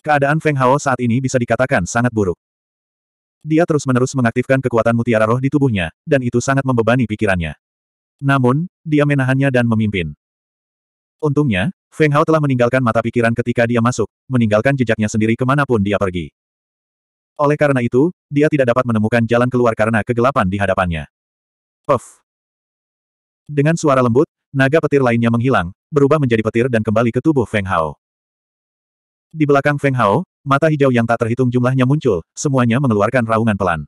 Keadaan Feng Hao saat ini bisa dikatakan sangat buruk. Dia terus-menerus mengaktifkan kekuatan mutiara roh di tubuhnya, dan itu sangat membebani pikirannya. Namun, dia menahannya dan memimpin. Untungnya, Feng Hao telah meninggalkan mata pikiran ketika dia masuk, meninggalkan jejaknya sendiri ke mana pun dia pergi. Oleh karena itu, dia tidak dapat menemukan jalan keluar karena kegelapan di hadapannya. Puff. Dengan suara lembut, naga petir lainnya menghilang, berubah menjadi petir dan kembali ke tubuh Feng Hao. Di belakang Feng Hao, Mata hijau yang tak terhitung jumlahnya muncul, semuanya mengeluarkan raungan pelan.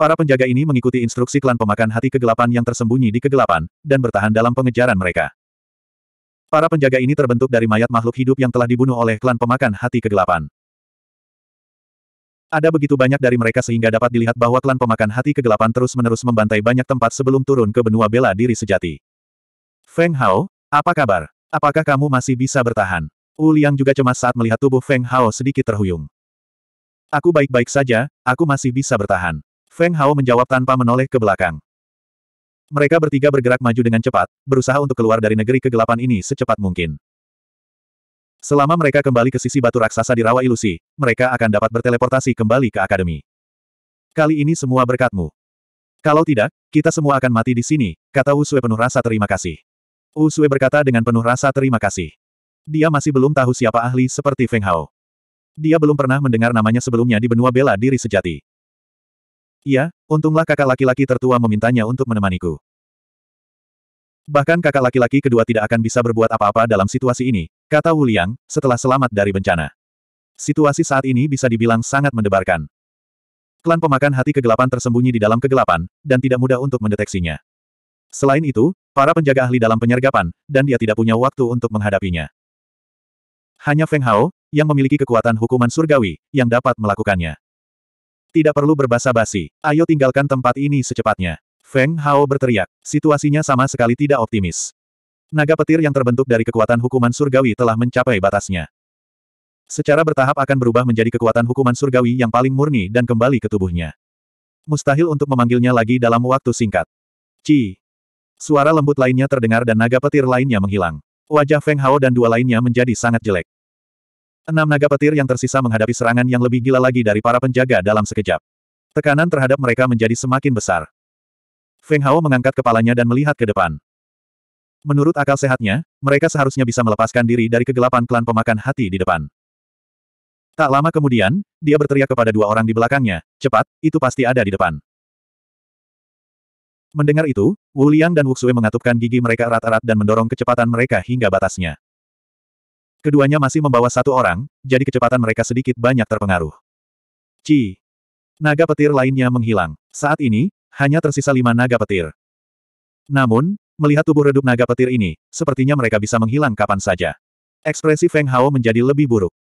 Para penjaga ini mengikuti instruksi klan pemakan hati kegelapan yang tersembunyi di kegelapan, dan bertahan dalam pengejaran mereka. Para penjaga ini terbentuk dari mayat makhluk hidup yang telah dibunuh oleh klan pemakan hati kegelapan. Ada begitu banyak dari mereka sehingga dapat dilihat bahwa klan pemakan hati kegelapan terus-menerus membantai banyak tempat sebelum turun ke benua bela diri sejati. Feng Hao, apa kabar? Apakah kamu masih bisa bertahan? Wu Liang juga cemas saat melihat tubuh Feng Hao sedikit terhuyung. Aku baik-baik saja, aku masih bisa bertahan. Feng Hao menjawab tanpa menoleh ke belakang. Mereka bertiga bergerak maju dengan cepat, berusaha untuk keluar dari negeri kegelapan ini secepat mungkin. Selama mereka kembali ke sisi batu raksasa di rawa ilusi, mereka akan dapat berteleportasi kembali ke akademi. Kali ini semua berkatmu. Kalau tidak, kita semua akan mati di sini, kata Wu penuh rasa terima kasih. Wu berkata dengan penuh rasa terima kasih. Dia masih belum tahu siapa ahli seperti Feng Hao. Dia belum pernah mendengar namanya sebelumnya di benua bela diri sejati. Iya, untunglah kakak laki-laki tertua memintanya untuk menemaniku. Bahkan kakak laki-laki kedua tidak akan bisa berbuat apa-apa dalam situasi ini, kata Wu Liang, setelah selamat dari bencana. Situasi saat ini bisa dibilang sangat mendebarkan. Klan pemakan hati kegelapan tersembunyi di dalam kegelapan, dan tidak mudah untuk mendeteksinya. Selain itu, para penjaga ahli dalam penyergapan, dan dia tidak punya waktu untuk menghadapinya. Hanya Feng Hao, yang memiliki kekuatan hukuman surgawi, yang dapat melakukannya. Tidak perlu berbasa-basi, ayo tinggalkan tempat ini secepatnya. Feng Hao berteriak, situasinya sama sekali tidak optimis. Naga petir yang terbentuk dari kekuatan hukuman surgawi telah mencapai batasnya. Secara bertahap akan berubah menjadi kekuatan hukuman surgawi yang paling murni dan kembali ke tubuhnya. Mustahil untuk memanggilnya lagi dalam waktu singkat. Ci. Suara lembut lainnya terdengar dan naga petir lainnya menghilang. Wajah Feng Hao dan dua lainnya menjadi sangat jelek. Enam naga petir yang tersisa menghadapi serangan yang lebih gila lagi dari para penjaga dalam sekejap. Tekanan terhadap mereka menjadi semakin besar. Feng Hao mengangkat kepalanya dan melihat ke depan. Menurut akal sehatnya, mereka seharusnya bisa melepaskan diri dari kegelapan klan pemakan hati di depan. Tak lama kemudian, dia berteriak kepada dua orang di belakangnya, cepat, itu pasti ada di depan. Mendengar itu, Wu Liang dan Wuxue mengatupkan gigi mereka erat-erat dan mendorong kecepatan mereka hingga batasnya. Keduanya masih membawa satu orang, jadi kecepatan mereka sedikit banyak terpengaruh. Ci. Naga petir lainnya menghilang. Saat ini, hanya tersisa lima naga petir. Namun, melihat tubuh redup naga petir ini, sepertinya mereka bisa menghilang kapan saja. Ekspresi Feng Hao menjadi lebih buruk.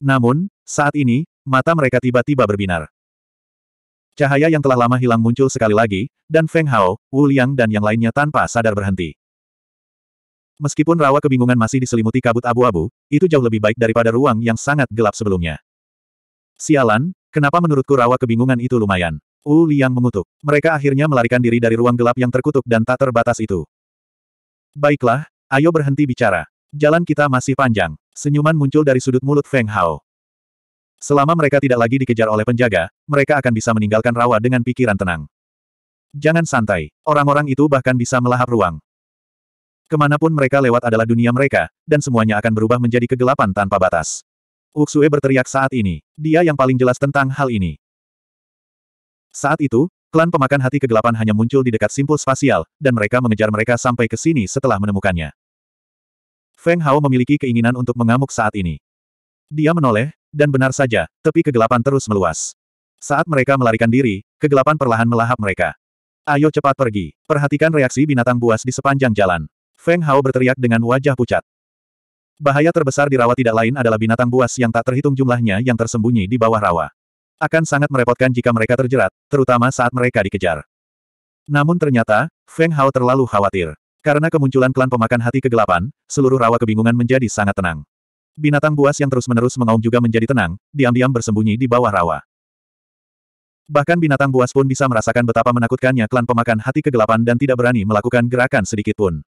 Namun, saat ini, mata mereka tiba-tiba berbinar. Cahaya yang telah lama hilang muncul sekali lagi, dan Feng Hao, Wu Liang dan yang lainnya tanpa sadar berhenti. Meskipun rawa kebingungan masih diselimuti kabut abu-abu, itu jauh lebih baik daripada ruang yang sangat gelap sebelumnya. Sialan, kenapa menurutku rawa kebingungan itu lumayan? Wu Liang mengutuk. Mereka akhirnya melarikan diri dari ruang gelap yang terkutuk dan tak terbatas itu. Baiklah, ayo berhenti bicara. Jalan kita masih panjang. Senyuman muncul dari sudut mulut Feng Hao. Selama mereka tidak lagi dikejar oleh penjaga, mereka akan bisa meninggalkan rawa dengan pikiran tenang. Jangan santai, orang-orang itu bahkan bisa melahap ruang. Ke mana pun mereka lewat adalah dunia mereka, dan semuanya akan berubah menjadi kegelapan tanpa batas. Uksue berteriak saat ini. Dia yang paling jelas tentang hal ini. Saat itu, klan pemakan hati kegelapan hanya muncul di dekat simpul spasial, dan mereka mengejar mereka sampai ke sini setelah menemukannya. Feng Hao memiliki keinginan untuk mengamuk saat ini. Dia menoleh, dan benar saja, tepi kegelapan terus meluas. Saat mereka melarikan diri, kegelapan perlahan melahap mereka. Ayo cepat pergi. Perhatikan reaksi binatang buas di sepanjang jalan. Feng Hao berteriak dengan wajah pucat. Bahaya terbesar di rawa tidak lain adalah binatang buas yang tak terhitung jumlahnya yang tersembunyi di bawah rawa. Akan sangat merepotkan jika mereka terjerat, terutama saat mereka dikejar. Namun ternyata, Feng Hao terlalu khawatir. Karena kemunculan klan pemakan hati kegelapan, seluruh rawa kebingungan menjadi sangat tenang. Binatang buas yang terus-menerus mengaum juga menjadi tenang, diam-diam bersembunyi di bawah rawa. Bahkan binatang buas pun bisa merasakan betapa menakutkannya klan pemakan hati kegelapan dan tidak berani melakukan gerakan sedikit pun.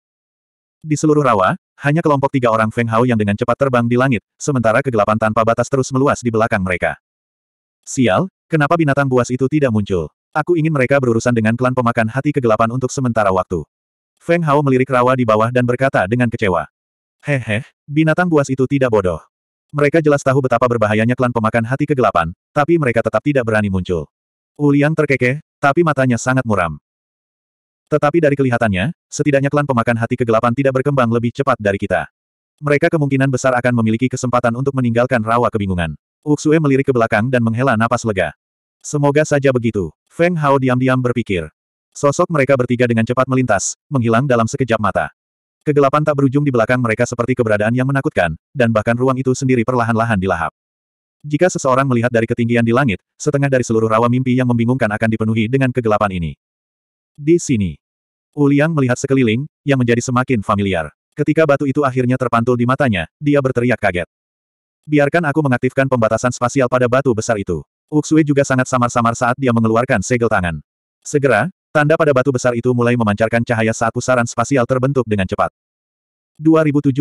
Di seluruh rawa, hanya kelompok tiga orang Feng Hao yang dengan cepat terbang di langit, sementara kegelapan tanpa batas terus meluas di belakang mereka. Sial, kenapa binatang buas itu tidak muncul? Aku ingin mereka berurusan dengan klan pemakan hati kegelapan untuk sementara waktu. Feng Hao melirik rawa di bawah dan berkata dengan kecewa. Hehe, binatang buas itu tidak bodoh. Mereka jelas tahu betapa berbahayanya klan pemakan hati kegelapan, tapi mereka tetap tidak berani muncul. Uliang terkekeh, tapi matanya sangat muram. Tetapi dari kelihatannya, setidaknya klan pemakan hati kegelapan tidak berkembang lebih cepat dari kita. Mereka kemungkinan besar akan memiliki kesempatan untuk meninggalkan rawa kebingungan. Uxue melirik ke belakang dan menghela napas lega. Semoga saja begitu. Feng Hao diam-diam berpikir. Sosok mereka bertiga dengan cepat melintas, menghilang dalam sekejap mata. Kegelapan tak berujung di belakang mereka seperti keberadaan yang menakutkan, dan bahkan ruang itu sendiri perlahan-lahan dilahap. Jika seseorang melihat dari ketinggian di langit, setengah dari seluruh rawa mimpi yang membingungkan akan dipenuhi dengan kegelapan ini. Di sini. Uliang melihat sekeliling, yang menjadi semakin familiar. Ketika batu itu akhirnya terpantul di matanya, dia berteriak kaget. Biarkan aku mengaktifkan pembatasan spasial pada batu besar itu. Uxue juga sangat samar-samar saat dia mengeluarkan segel tangan. Segera, tanda pada batu besar itu mulai memancarkan cahaya saat pusaran spasial terbentuk dengan cepat. 2072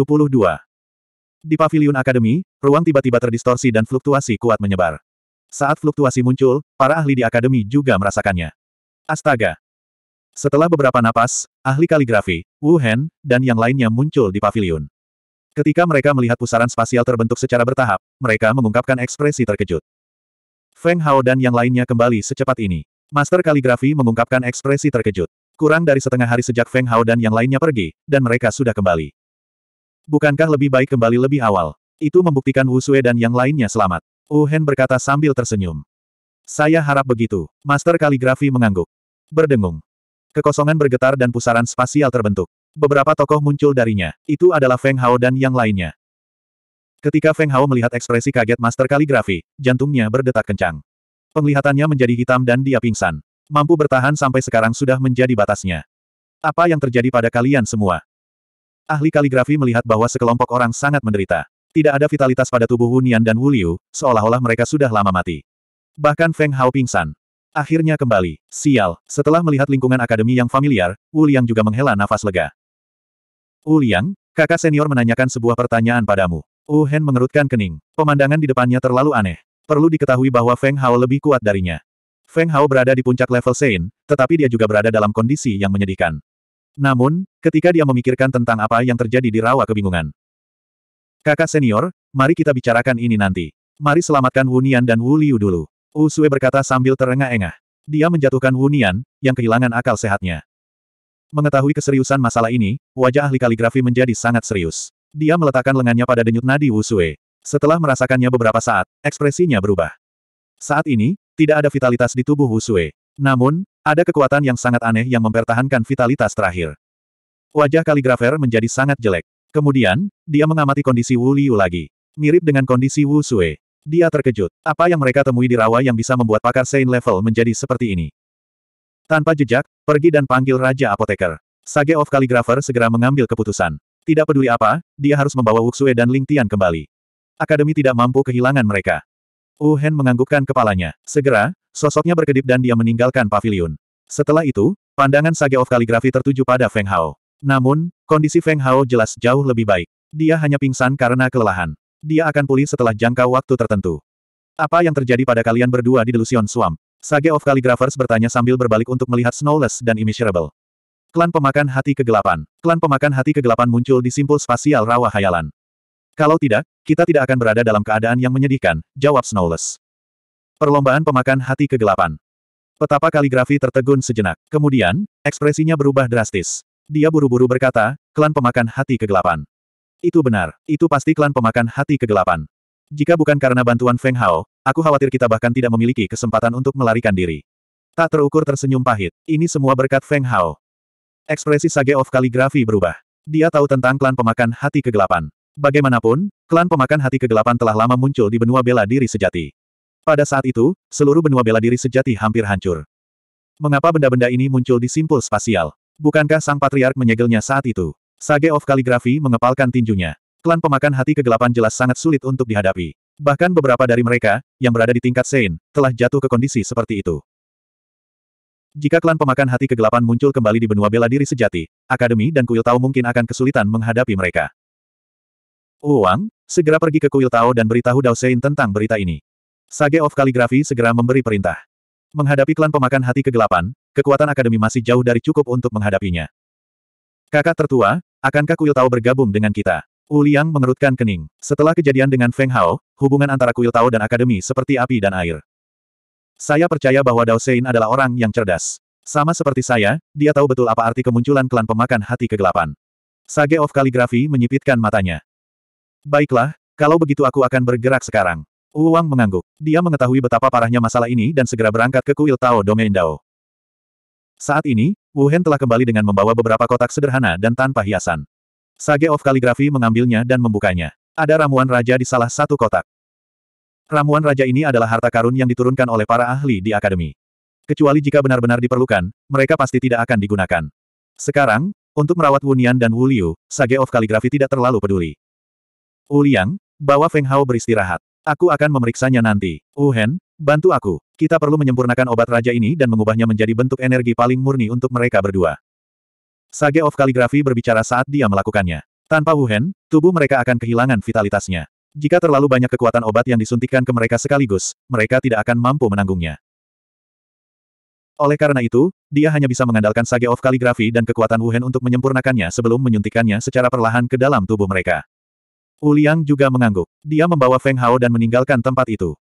Di Pavilion Akademi, ruang tiba-tiba terdistorsi dan fluktuasi kuat menyebar. Saat fluktuasi muncul, para ahli di akademi juga merasakannya. Astaga! Setelah beberapa napas, ahli kaligrafi, Wu Hen, dan yang lainnya muncul di pavilion. Ketika mereka melihat pusaran spasial terbentuk secara bertahap, mereka mengungkapkan ekspresi terkejut. Feng Hao dan yang lainnya kembali secepat ini. Master kaligrafi mengungkapkan ekspresi terkejut. Kurang dari setengah hari sejak Feng Hao dan yang lainnya pergi, dan mereka sudah kembali. Bukankah lebih baik kembali lebih awal? Itu membuktikan Wu Sui dan yang lainnya selamat. Wu Hen berkata sambil tersenyum. Saya harap begitu. Master kaligrafi mengangguk. Berdengung. Kekosongan bergetar dan pusaran spasial terbentuk. Beberapa tokoh muncul darinya. Itu adalah Feng Hao dan yang lainnya. Ketika Feng Hao melihat ekspresi kaget Master Kaligrafi, jantungnya berdetak kencang. Penglihatannya menjadi hitam dan dia pingsan. Mampu bertahan sampai sekarang sudah menjadi batasnya. Apa yang terjadi pada kalian semua? Ahli kaligrafi melihat bahwa sekelompok orang sangat menderita. Tidak ada vitalitas pada tubuh Hunian dan Wu Liu, seolah-olah mereka sudah lama mati. Bahkan Feng Hao pingsan. Akhirnya kembali. Sial, setelah melihat lingkungan akademi yang familiar, Wu Liang juga menghela nafas lega. Wu Liang, kakak senior menanyakan sebuah pertanyaan padamu. Wu Hen mengerutkan kening. Pemandangan di depannya terlalu aneh. Perlu diketahui bahwa Feng Hao lebih kuat darinya. Feng Hao berada di puncak level Sein, tetapi dia juga berada dalam kondisi yang menyedihkan. Namun, ketika dia memikirkan tentang apa yang terjadi di rawa kebingungan. Kakak senior, mari kita bicarakan ini nanti. Mari selamatkan Wu Nian dan Wu Liu dulu. Wu Sui berkata sambil terengah-engah. Dia menjatuhkan Wu Nian, yang kehilangan akal sehatnya. Mengetahui keseriusan masalah ini, wajah ahli kaligrafi menjadi sangat serius. Dia meletakkan lengannya pada denyut nadi Wu Sui. Setelah merasakannya beberapa saat, ekspresinya berubah. Saat ini, tidak ada vitalitas di tubuh Wu Sui. Namun, ada kekuatan yang sangat aneh yang mempertahankan vitalitas terakhir. Wajah kaligrafer menjadi sangat jelek. Kemudian, dia mengamati kondisi Wu Liu lagi. Mirip dengan kondisi Wu Sui. Dia terkejut. Apa yang mereka temui di rawa yang bisa membuat pakar Saint level menjadi seperti ini? Tanpa jejak, pergi dan panggil Raja Apoteker. Sage of Calligrapher segera mengambil keputusan. Tidak peduli apa, dia harus membawa Wuxue dan Ling Tian kembali. Akademi tidak mampu kehilangan mereka. Wu Hen menganggukkan kepalanya. Segera, sosoknya berkedip dan dia meninggalkan pavilion. Setelah itu, pandangan Sage of Calligraphy tertuju pada Feng Hao. Namun, kondisi Feng Hao jelas jauh lebih baik. Dia hanya pingsan karena kelelahan. Dia akan pulih setelah jangka waktu tertentu. Apa yang terjadi pada kalian berdua di Delusion Swamp? Sage of Calligraphers bertanya sambil berbalik untuk melihat Snowless dan Immeasurable. Klan pemakan hati kegelapan. Klan pemakan hati kegelapan muncul di simpul spasial rawa hayalan. Kalau tidak, kita tidak akan berada dalam keadaan yang menyedihkan, jawab Snowless. Perlombaan pemakan hati kegelapan. Petapa kaligrafi tertegun sejenak. Kemudian, ekspresinya berubah drastis. Dia buru-buru berkata, klan pemakan hati kegelapan. Itu benar. Itu pasti klan pemakan hati kegelapan. Jika bukan karena bantuan Feng Hao, aku khawatir kita bahkan tidak memiliki kesempatan untuk melarikan diri. Tak terukur tersenyum pahit. Ini semua berkat Feng Hao. Ekspresi Sage of Kaligrafi berubah. Dia tahu tentang klan pemakan hati kegelapan. Bagaimanapun, klan pemakan hati kegelapan telah lama muncul di benua bela diri sejati. Pada saat itu, seluruh benua bela diri sejati hampir hancur. Mengapa benda-benda ini muncul di simpul spasial? Bukankah sang patriark menyegelnya saat itu? Sage of Kaligrafi mengepalkan tinjunya. Klan pemakan hati kegelapan jelas sangat sulit untuk dihadapi. Bahkan beberapa dari mereka, yang berada di tingkat Sein, telah jatuh ke kondisi seperti itu. Jika klan pemakan hati kegelapan muncul kembali di benua bela diri sejati, Akademi dan Kuil Tao mungkin akan kesulitan menghadapi mereka. Uang, segera pergi ke Kuil Tao dan beritahu Dao Sein tentang berita ini. Sage of Kaligrafi segera memberi perintah. Menghadapi klan pemakan hati kegelapan, kekuatan Akademi masih jauh dari cukup untuk menghadapinya. Kakak tertua, akankah Kuil Tao bergabung dengan kita? Wu Liang mengerutkan kening. Setelah kejadian dengan Feng Hao, hubungan antara Kuil Tao dan Akademi seperti api dan air. Saya percaya bahwa Dao Sein adalah orang yang cerdas. Sama seperti saya, dia tahu betul apa arti kemunculan klan pemakan hati kegelapan. Sage of Kaligrafi menyipitkan matanya. Baiklah, kalau begitu aku akan bergerak sekarang. Wu Wang mengangguk. Dia mengetahui betapa parahnya masalah ini dan segera berangkat ke kuil Tao Domain Dao. Saat ini, Wu Hen telah kembali dengan membawa beberapa kotak sederhana dan tanpa hiasan. Sage of Kaligrafi mengambilnya dan membukanya. Ada ramuan raja di salah satu kotak. Ramuan raja ini adalah harta karun yang diturunkan oleh para ahli di akademi. Kecuali jika benar-benar diperlukan, mereka pasti tidak akan digunakan. Sekarang, untuk merawat Wunian dan Wu Liu, Sage of Kaligrafi tidak terlalu peduli. Wu Liang, bawa Feng Hao beristirahat. Aku akan memeriksanya nanti. Wu Hen, bantu aku. Kita perlu menyempurnakan obat raja ini dan mengubahnya menjadi bentuk energi paling murni untuk mereka berdua. Sage of Kaligrafi berbicara saat dia melakukannya. Tanpa Wu Hen, tubuh mereka akan kehilangan vitalitasnya. Jika terlalu banyak kekuatan obat yang disuntikkan ke mereka sekaligus, mereka tidak akan mampu menanggungnya. Oleh karena itu, dia hanya bisa mengandalkan Sage of Kaligrafi dan kekuatan Wuhen untuk menyempurnakannya sebelum menyuntikannya secara perlahan ke dalam tubuh mereka. Uliang juga mengangguk. Dia membawa Feng Hao dan meninggalkan tempat itu.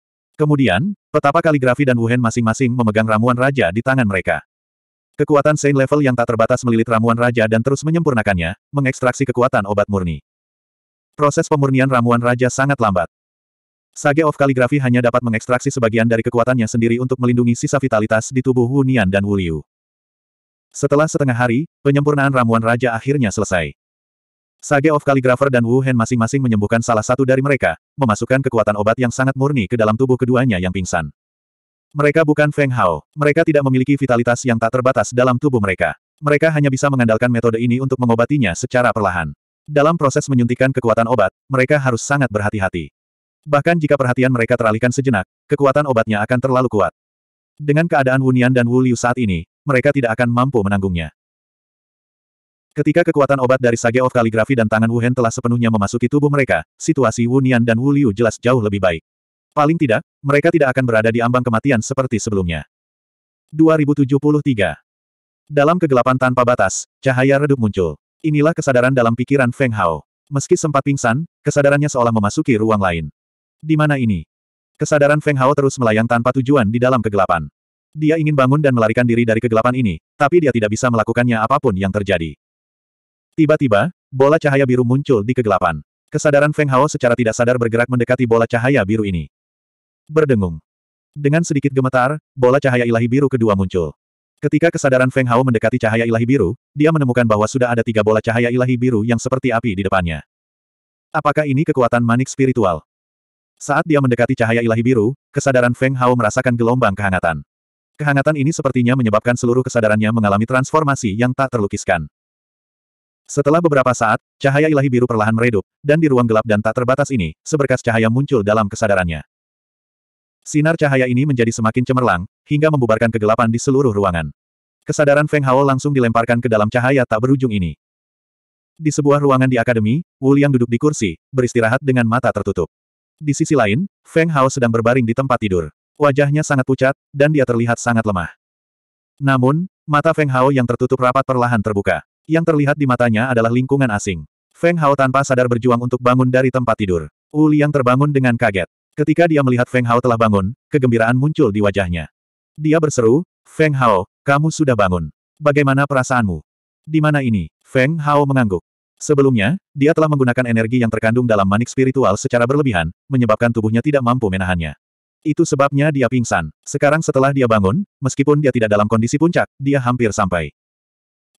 Kemudian, petapa kaligrafi dan Wuhen masing-masing memegang ramuan raja di tangan mereka. Kekuatan Saint level yang tak terbatas melilit ramuan raja dan terus menyempurnakannya, mengekstraksi kekuatan obat murni. Proses pemurnian ramuan raja sangat lambat. Sage of Kaligrafi hanya dapat mengekstraksi sebagian dari kekuatannya sendiri untuk melindungi sisa vitalitas di tubuh Wu Nian dan Wu Liu. Setelah setengah hari, penyempurnaan ramuan raja akhirnya selesai. Sage of Kaligrafer dan Wu Hen masing-masing menyembuhkan salah satu dari mereka, memasukkan kekuatan obat yang sangat murni ke dalam tubuh keduanya yang pingsan. Mereka bukan Feng Hao. Mereka tidak memiliki vitalitas yang tak terbatas dalam tubuh mereka. Mereka hanya bisa mengandalkan metode ini untuk mengobatinya secara perlahan. Dalam proses menyuntikkan kekuatan obat, mereka harus sangat berhati-hati. Bahkan jika perhatian mereka teralihkan sejenak, kekuatan obatnya akan terlalu kuat. Dengan keadaan Wunian dan Wu Liu saat ini, mereka tidak akan mampu menanggungnya. Ketika kekuatan obat dari Sage of Kaligrafi dan tangan Wu Hen telah sepenuhnya memasuki tubuh mereka, situasi Wu Nian dan Wu Liu jelas jauh lebih baik. Paling tidak, mereka tidak akan berada di ambang kematian seperti sebelumnya. 2073 Dalam kegelapan tanpa batas, cahaya redup muncul. Inilah kesadaran dalam pikiran Feng Hao. Meski sempat pingsan, kesadarannya seolah memasuki ruang lain. Di mana ini? Kesadaran Feng Hao terus melayang tanpa tujuan di dalam kegelapan. Dia ingin bangun dan melarikan diri dari kegelapan ini, tapi dia tidak bisa melakukannya apa pun yang terjadi. Tiba-tiba, bola cahaya biru muncul di kegelapan. Kesadaran Feng Hao secara tidak sadar bergerak mendekati bola cahaya biru ini. Berdengung. Dengan sedikit gemetar, bola cahaya ilahi biru kedua muncul. Ketika kesadaran Feng Hao mendekati cahaya ilahi biru, dia menemukan bahwa sudah ada tiga bola cahaya ilahi biru yang seperti api di depannya. Apakah ini kekuatan manik spiritual? Saat dia mendekati cahaya ilahi biru, kesadaran Feng Hao merasakan gelombang kehangatan. Kehangatan ini sepertinya menyebabkan seluruh kesadarannya mengalami transformasi yang tak terlukiskan. Setelah beberapa saat, cahaya ilahi biru perlahan meredup, dan di ruang gelap dan tak terbatas ini, seberkas cahaya muncul dalam kesadarannya. Sinar cahaya ini menjadi semakin cemerlang, hingga membubarkan kegelapan di seluruh ruangan. Kesadaran Feng Hao langsung dilemparkan ke dalam cahaya tak berujung ini. Di sebuah ruangan di akademi, Wu Liang duduk di kursi, beristirahat dengan mata tertutup. Di sisi lain, Feng Hao sedang berbaring di tempat tidur. Wajahnya sangat pucat, dan dia terlihat sangat lemah. Namun, mata Feng Hao yang tertutup rapat perlahan terbuka. Yang terlihat di matanya adalah lingkungan asing. Feng Hao tanpa sadar berjuang untuk bangun dari tempat tidur. Wu Liang terbangun dengan kaget. Ketika dia melihat Feng Hao telah bangun, kegembiraan muncul di wajahnya. Dia berseru, Feng Hao, kamu sudah bangun. Bagaimana perasaanmu? Di mana ini? Feng Hao mengangguk. Sebelumnya, dia telah menggunakan energi yang terkandung dalam manik spiritual secara berlebihan, menyebabkan tubuhnya tidak mampu menahannya. Itu sebabnya dia pingsan. Sekarang setelah dia bangun, meskipun dia tidak dalam kondisi puncak, dia hampir sampai.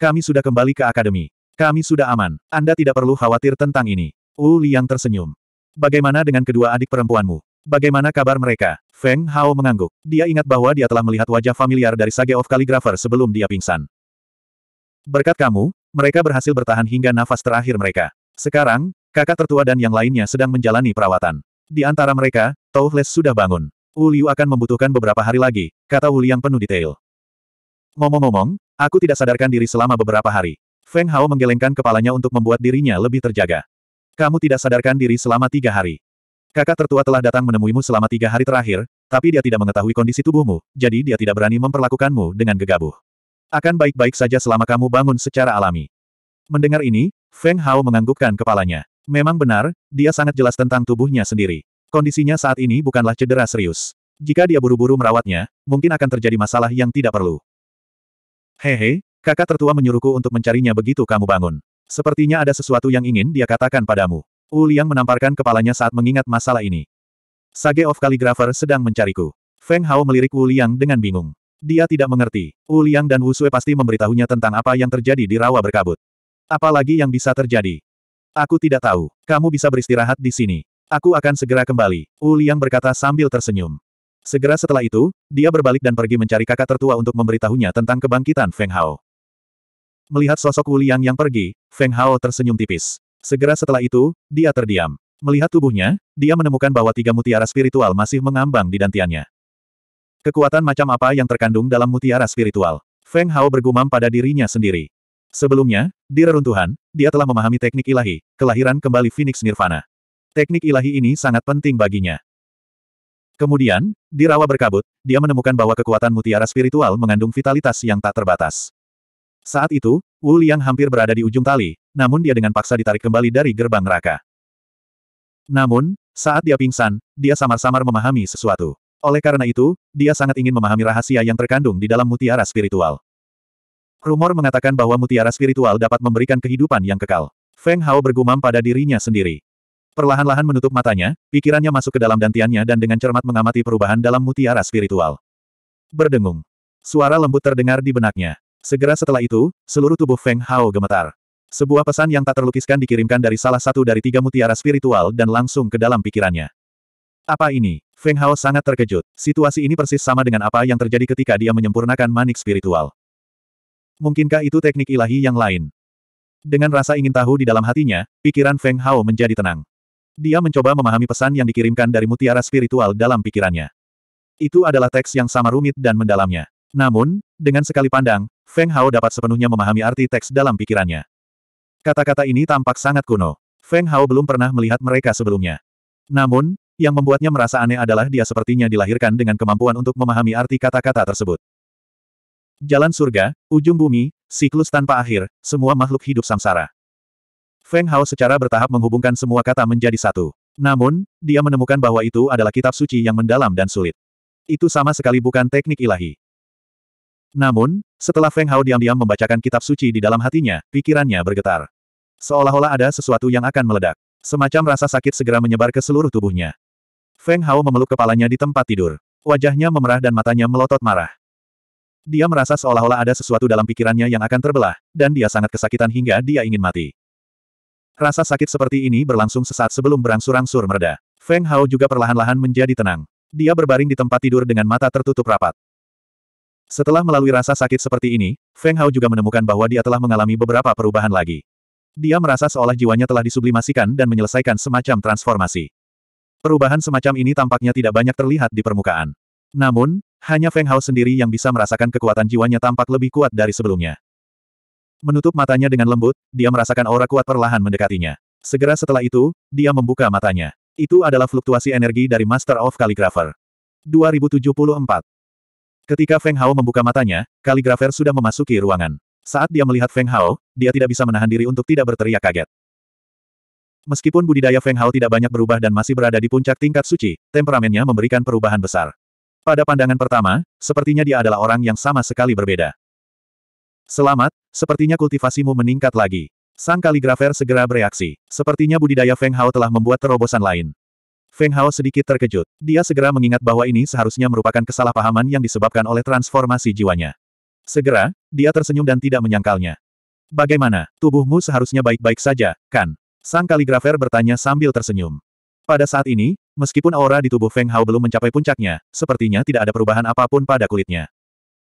Kami sudah kembali ke akademi. Kami sudah aman. Anda tidak perlu khawatir tentang ini. Wu Liang tersenyum. Bagaimana dengan kedua adik perempuanmu? Bagaimana kabar mereka? Feng Hao mengangguk. Dia ingat bahwa dia telah melihat wajah familiar dari Sage of Calligrapher sebelum dia pingsan. Berkat kamu, mereka berhasil bertahan hingga nafas terakhir mereka. Sekarang, kakak tertua dan yang lainnya sedang menjalani perawatan. Di antara mereka, Toufles sudah bangun. Wu Liu akan membutuhkan beberapa hari lagi, kata Wu Liang penuh detail. Ngomong-ngomong, aku tidak sadarkan diri selama beberapa hari. Feng Hao menggelengkan kepalanya untuk membuat dirinya lebih terjaga. Kamu tidak sadarkan diri selama tiga hari. Kakak tertua telah datang menemuimu selama tiga hari terakhir, tapi dia tidak mengetahui kondisi tubuhmu, jadi dia tidak berani memperlakukanmu dengan gegabah. Akan baik-baik saja selama kamu bangun secara alami. Mendengar ini, Feng Hao menganggukkan kepalanya. Memang benar, dia sangat jelas tentang tubuhnya sendiri. Kondisinya saat ini bukanlah cedera serius. Jika dia buru-buru merawatnya, mungkin akan terjadi masalah yang tidak perlu. Hehe, kakak tertua menyuruhku untuk mencarinya begitu kamu bangun. Sepertinya ada sesuatu yang ingin dia katakan padamu. Wu Liang menamparkan kepalanya saat mengingat masalah ini. Sage of Calligrapher sedang mencariku. Feng Hao melirik Wu Liang dengan bingung. Dia tidak mengerti. Wu Liang dan Wu Sui pasti memberitahunya tentang apa yang terjadi di rawa berkabut. Apalagi yang bisa terjadi? Aku tidak tahu. Kamu bisa beristirahat di sini. Aku akan segera kembali. Wu Liang berkata sambil tersenyum. Segera setelah itu, dia berbalik dan pergi mencari kakak tertua untuk memberitahunya tentang kebangkitan Feng Hao. Melihat sosok Wu Liang yang pergi, Feng Hao tersenyum tipis. Segera setelah itu, dia terdiam. Melihat tubuhnya, dia menemukan bahwa tiga mutiara spiritual masih mengambang di dantiannya. Kekuatan macam apa yang terkandung dalam mutiara spiritual? Feng Hao bergumam pada dirinya sendiri. Sebelumnya, di reruntuhan, dia telah memahami teknik ilahi, kelahiran kembali Phoenix Nirvana. Teknik ilahi ini sangat penting baginya. Kemudian, di rawa berkabut, dia menemukan bahwa kekuatan mutiara spiritual mengandung vitalitas yang tak terbatas. Saat itu, Wu Liang hampir berada di ujung tali, namun dia dengan paksa ditarik kembali dari gerbang neraka. Namun, saat dia pingsan, dia samar-samar memahami sesuatu. Oleh karena itu, dia sangat ingin memahami rahasia yang terkandung di dalam mutiara spiritual. Rumor mengatakan bahwa mutiara spiritual dapat memberikan kehidupan yang kekal. Feng Hao bergumam pada dirinya sendiri. Perlahan-lahan menutup matanya, pikirannya masuk ke dalam dantiannya dan dengan cermat mengamati perubahan dalam mutiara spiritual. Berdengung. Suara lembut terdengar di benaknya. Segera setelah itu, seluruh tubuh Feng Hao gemetar. Sebuah pesan yang tak terlukiskan dikirimkan dari salah satu dari tiga mutiara spiritual dan langsung ke dalam pikirannya. Apa ini? Feng Hao sangat terkejut. Situasi ini persis sama dengan apa yang terjadi ketika dia menyempurnakan manik spiritual. Mungkinkah itu teknik ilahi yang lain? Dengan rasa ingin tahu di dalam hatinya, pikiran Feng Hao menjadi tenang. Dia mencoba memahami pesan yang dikirimkan dari mutiara spiritual dalam pikirannya. Itu adalah teks yang sama rumit dan mendalamnya. Namun, dengan sekali pandang, Feng Hao dapat sepenuhnya memahami arti teks dalam pikirannya. Kata-kata ini tampak sangat kuno. Feng Hao belum pernah melihat mereka sebelumnya. Namun, yang membuatnya merasa aneh adalah dia sepertinya dilahirkan dengan kemampuan untuk memahami arti kata-kata tersebut. Jalan surga, ujung bumi, siklus tanpa akhir, semua makhluk hidup samsara. Feng Hao secara bertahap menghubungkan semua kata menjadi satu. Namun, dia menemukan bahwa itu adalah kitab suci yang mendalam dan sulit. Itu sama sekali bukan teknik ilahi. Namun, setelah Feng Hao diam-diam membacakan kitab suci di dalam hatinya, pikirannya bergetar. Seolah-olah ada sesuatu yang akan meledak. Semacam rasa sakit segera menyebar ke seluruh tubuhnya. Feng Hao memeluk kepalanya di tempat tidur. Wajahnya memerah dan matanya melotot marah. Dia merasa seolah-olah ada sesuatu dalam pikirannya yang akan terbelah, dan dia sangat kesakitan hingga dia ingin mati. Rasa sakit seperti ini berlangsung sesaat sebelum berangsur-angsur mereda. Feng Hao juga perlahan-lahan menjadi tenang. Dia berbaring di tempat tidur dengan mata tertutup rapat. Setelah melalui rasa sakit seperti ini, Feng Hao juga menemukan bahwa dia telah mengalami beberapa perubahan lagi. Dia merasa seolah jiwanya telah disublimasikan dan menyelesaikan semacam transformasi. Perubahan semacam ini tampaknya tidak banyak terlihat di permukaan. Namun, hanya Feng Hao sendiri yang bisa merasakan kekuatan jiwanya tampak lebih kuat dari sebelumnya. Menutup matanya dengan lembut, dia merasakan aura kuat perlahan mendekatinya. Segera setelah itu, dia membuka matanya. Itu adalah fluktuasi energi dari Master of Calligrapher. 2074 Ketika Feng Hao membuka matanya, Calligrapher sudah memasuki ruangan. Saat dia melihat Feng Hao, dia tidak bisa menahan diri untuk tidak berteriak kaget. Meskipun budidaya Feng Hao tidak banyak berubah dan masih berada di puncak tingkat suci, temperamennya memberikan perubahan besar. Pada pandangan pertama, sepertinya dia adalah orang yang sama sekali berbeda. Selamat, sepertinya kultivasimu meningkat lagi. Sang kaligrafer segera bereaksi. Sepertinya budidaya Feng Hao telah membuat terobosan lain. Feng Hao sedikit terkejut. Dia segera mengingat bahwa ini seharusnya merupakan kesalahpahaman yang disebabkan oleh transformasi jiwanya. Segera, dia tersenyum dan tidak menyangkalnya. Bagaimana, tubuhmu seharusnya baik-baik saja, kan? Sang kaligrafer bertanya sambil tersenyum. Pada saat ini, meskipun aura di tubuh Feng Hao belum mencapai puncaknya, sepertinya tidak ada perubahan apa pun pada kulitnya.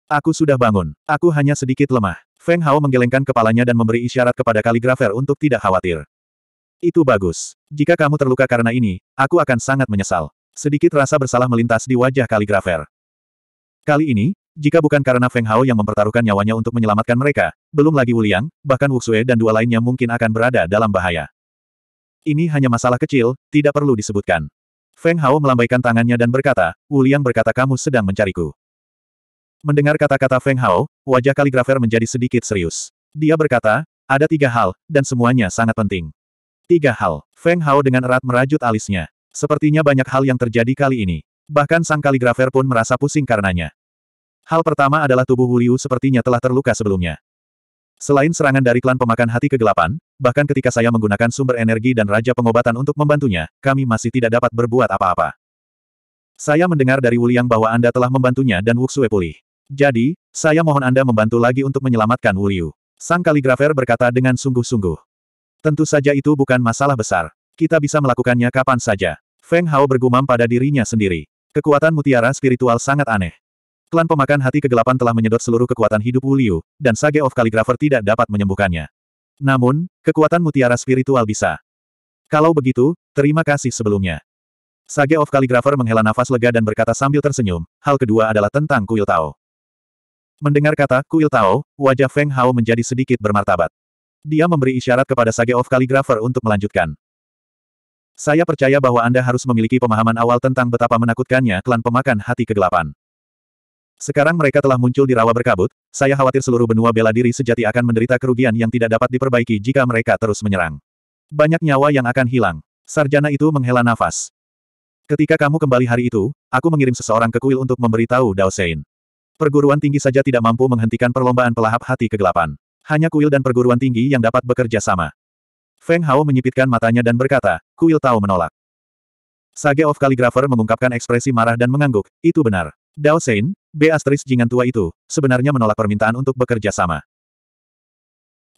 Aku sudah bangun. Aku hanya sedikit lemah. Feng Hao menggelengkan kepalanya dan memberi isyarat kepada kaligrafer untuk tidak khawatir. Itu bagus. Jika kamu terluka karena ini, aku akan sangat menyesal. Sedikit rasa bersalah melintas di wajah kaligrafer. Kali ini, Jika bukan karena Feng Hao yang mempertaruhkan nyawanya untuk menyelamatkan mereka, belum lagi Wu Liang, bahkan Wu Xue dan dua lainnya mungkin akan berada dalam bahaya. Ini hanya masalah kecil, tidak perlu disebutkan. Feng Hao melambaikan tangannya dan berkata, Wu Liang berkata kamu sedang mencariku. Mendengar kata-kata Feng Hao, wajah kaligrafer menjadi sedikit serius. Dia berkata, ada tiga hal, dan semuanya sangat penting. Tiga hal. Feng Hao dengan erat merajut alisnya. Sepertinya banyak hal yang terjadi kali ini. Bahkan sang kaligrafer pun merasa pusing karenanya. Hal pertama adalah tubuh Wu Liu sepertinya telah terluka sebelumnya. Selain serangan dari klan pemakan hati kegelapan, bahkan ketika saya menggunakan sumber energi dan raja pengobatan untuk membantunya, kami masih tidak dapat berbuat apa-apa. Saya mendengar dari Wu Liang bahwa Anda telah membantunya dan Wu Xue pulih. Jadi, saya mohon Anda membantu lagi untuk menyelamatkan Wu Liu. Sang kaligrafer berkata dengan sungguh-sungguh. Tentu saja itu bukan masalah besar. Kita bisa melakukannya kapan saja. Feng Hao bergumam pada dirinya sendiri. Kekuatan mutiara spiritual sangat aneh. Klan pemakan hati kegelapan telah menyedot seluruh kekuatan hidup Wu Liu, dan Sage of Calligrapher tidak dapat menyembuhkannya. Namun, kekuatan mutiara spiritual bisa. Kalau begitu, terima kasih sebelumnya. Sage of Calligrapher menghela nafas lega dan berkata sambil tersenyum, hal kedua adalah tentang Kuil Tao. Mendengar kata Kuil Tao, wajah Feng Hao menjadi sedikit bermartabat. Dia memberi isyarat kepada Sage of Calligrapher untuk melanjutkan. Saya percaya bahwa Anda harus memiliki pemahaman awal tentang betapa menakutkannya klan pemakan hati kegelapan. Sekarang mereka telah muncul di rawa berkabut, saya khawatir seluruh benua bela diri sejati akan menderita kerugian yang tidak dapat diperbaiki jika mereka terus menyerang. Banyak nyawa yang akan hilang. Sarjana itu menghela nafas. Ketika kamu kembali hari itu, aku mengirim seseorang ke kuil untuk memberitahu Dao Sein. Perguruan tinggi saja tidak mampu menghentikan perlombaan pelahap hati kegelapan. Hanya kuil dan perguruan tinggi yang dapat bekerja sama. Feng Hao menyipitkan matanya dan berkata, kuil tahu menolak. Sage of Calligrapher mengungkapkan ekspresi marah dan mengangguk, itu benar. Dao Sein, B. Astris Jingan tua itu, sebenarnya menolak permintaan untuk bekerja sama.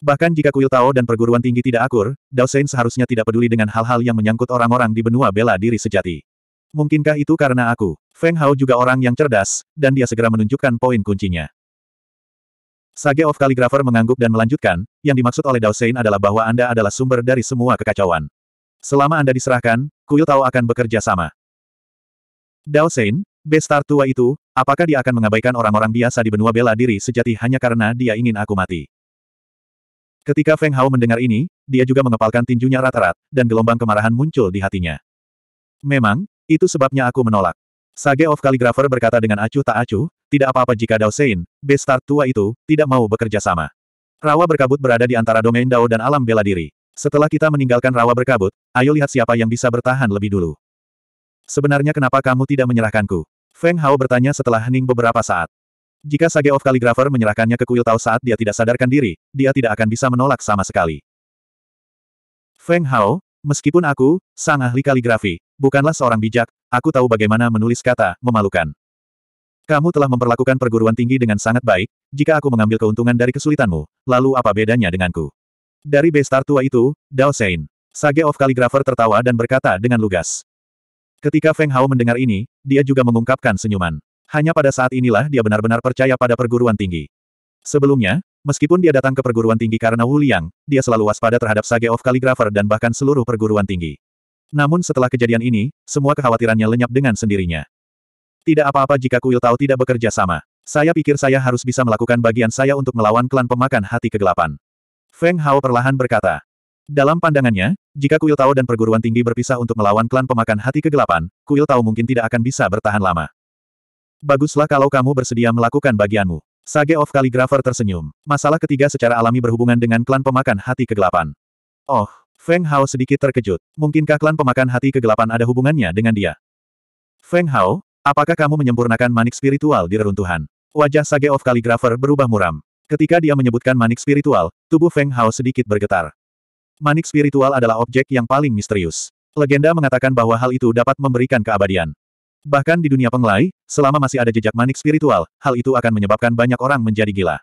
Bahkan jika kuil Tao dan perguruan tinggi tidak akur, Dao Sein seharusnya tidak peduli dengan hal-hal yang menyangkut orang-orang di benua bela diri sejati. Mungkinkah itu karena aku? Feng Hao juga orang yang cerdas, dan dia segera menunjukkan poin kuncinya. Sage of Calligrapher mengangguk dan melanjutkan, yang dimaksud oleh Dao Sein adalah bahwa Anda adalah sumber dari semua kekacauan. Selama Anda diserahkan, kuil Tao akan bekerja sama. Dao Sein, Bestar tua itu, apakah dia akan mengabaikan orang-orang biasa di benua bela diri sejati hanya karena dia ingin aku mati? Ketika Feng Hao mendengar ini, dia juga mengepalkan tinjunya rat-rat, dan gelombang kemarahan muncul di hatinya. Memang, itu sebabnya aku menolak. Sage of Calligrapher berkata dengan acuh tak acuh, tidak apa-apa jika Dao Sein, Bestar tua itu, tidak mau bekerja sama. Rawa berkabut berada di antara domain Dao dan alam bela diri. Setelah kita meninggalkan rawa berkabut, ayo lihat siapa yang bisa bertahan lebih dulu. Sebenarnya kenapa kamu tidak menyerahkanku? Feng Hao bertanya setelah hening beberapa saat. Jika Sage of Calligrapher menyerahkannya ke kuil Tao saat dia tidak sadarkan diri, dia tidak akan bisa menolak sama sekali. Feng Hao, meskipun aku, sang ahli kaligrafi, bukanlah seorang bijak, aku tahu bagaimana menulis kata, memalukan. Kamu telah memperlakukan perguruan tinggi dengan sangat baik, jika aku mengambil keuntungan dari kesulitanmu, lalu apa bedanya denganku? Dari bestar tua itu, Dao Sein. Sage of Calligrapher tertawa dan berkata dengan lugas. Ketika Feng Hao mendengar ini, dia juga mengungkapkan senyuman. Hanya pada saat inilah dia benar-benar percaya pada perguruan tinggi. Sebelumnya, meskipun dia datang ke perguruan tinggi karena Wu Liang, dia selalu waspada terhadap Sage of Calligrapher dan bahkan seluruh perguruan tinggi. Namun setelah kejadian ini, semua kekhawatirannya lenyap dengan sendirinya. Tidak apa-apa jika Kuil Tao tidak bekerja sama. Saya pikir saya harus bisa melakukan bagian saya untuk melawan klan pemakan hati kegelapan. Feng Hao perlahan berkata. Dalam pandangannya, jika Kuil Tao dan perguruan tinggi berpisah untuk melawan klan pemakan hati kegelapan, Kuil Tao mungkin tidak akan bisa bertahan lama. Baguslah kalau kamu bersedia melakukan bagianmu. Sage of Calligrapher tersenyum. Masalah ketiga secara alami berhubungan dengan klan pemakan hati kegelapan. Oh, Feng Hao sedikit terkejut. Mungkinkah klan pemakan hati kegelapan ada hubungannya dengan dia? Feng Hao, apakah kamu menyempurnakan manik spiritual di reruntuhan? Wajah Sage of Calligrapher berubah muram. Ketika dia menyebutkan manik spiritual, tubuh Feng Hao sedikit bergetar. Manik spiritual adalah objek yang paling misterius. Legenda mengatakan bahwa hal itu dapat memberikan keabadian. Bahkan di dunia penglai, selama masih ada jejak manik spiritual, hal itu akan menyebabkan banyak orang menjadi gila.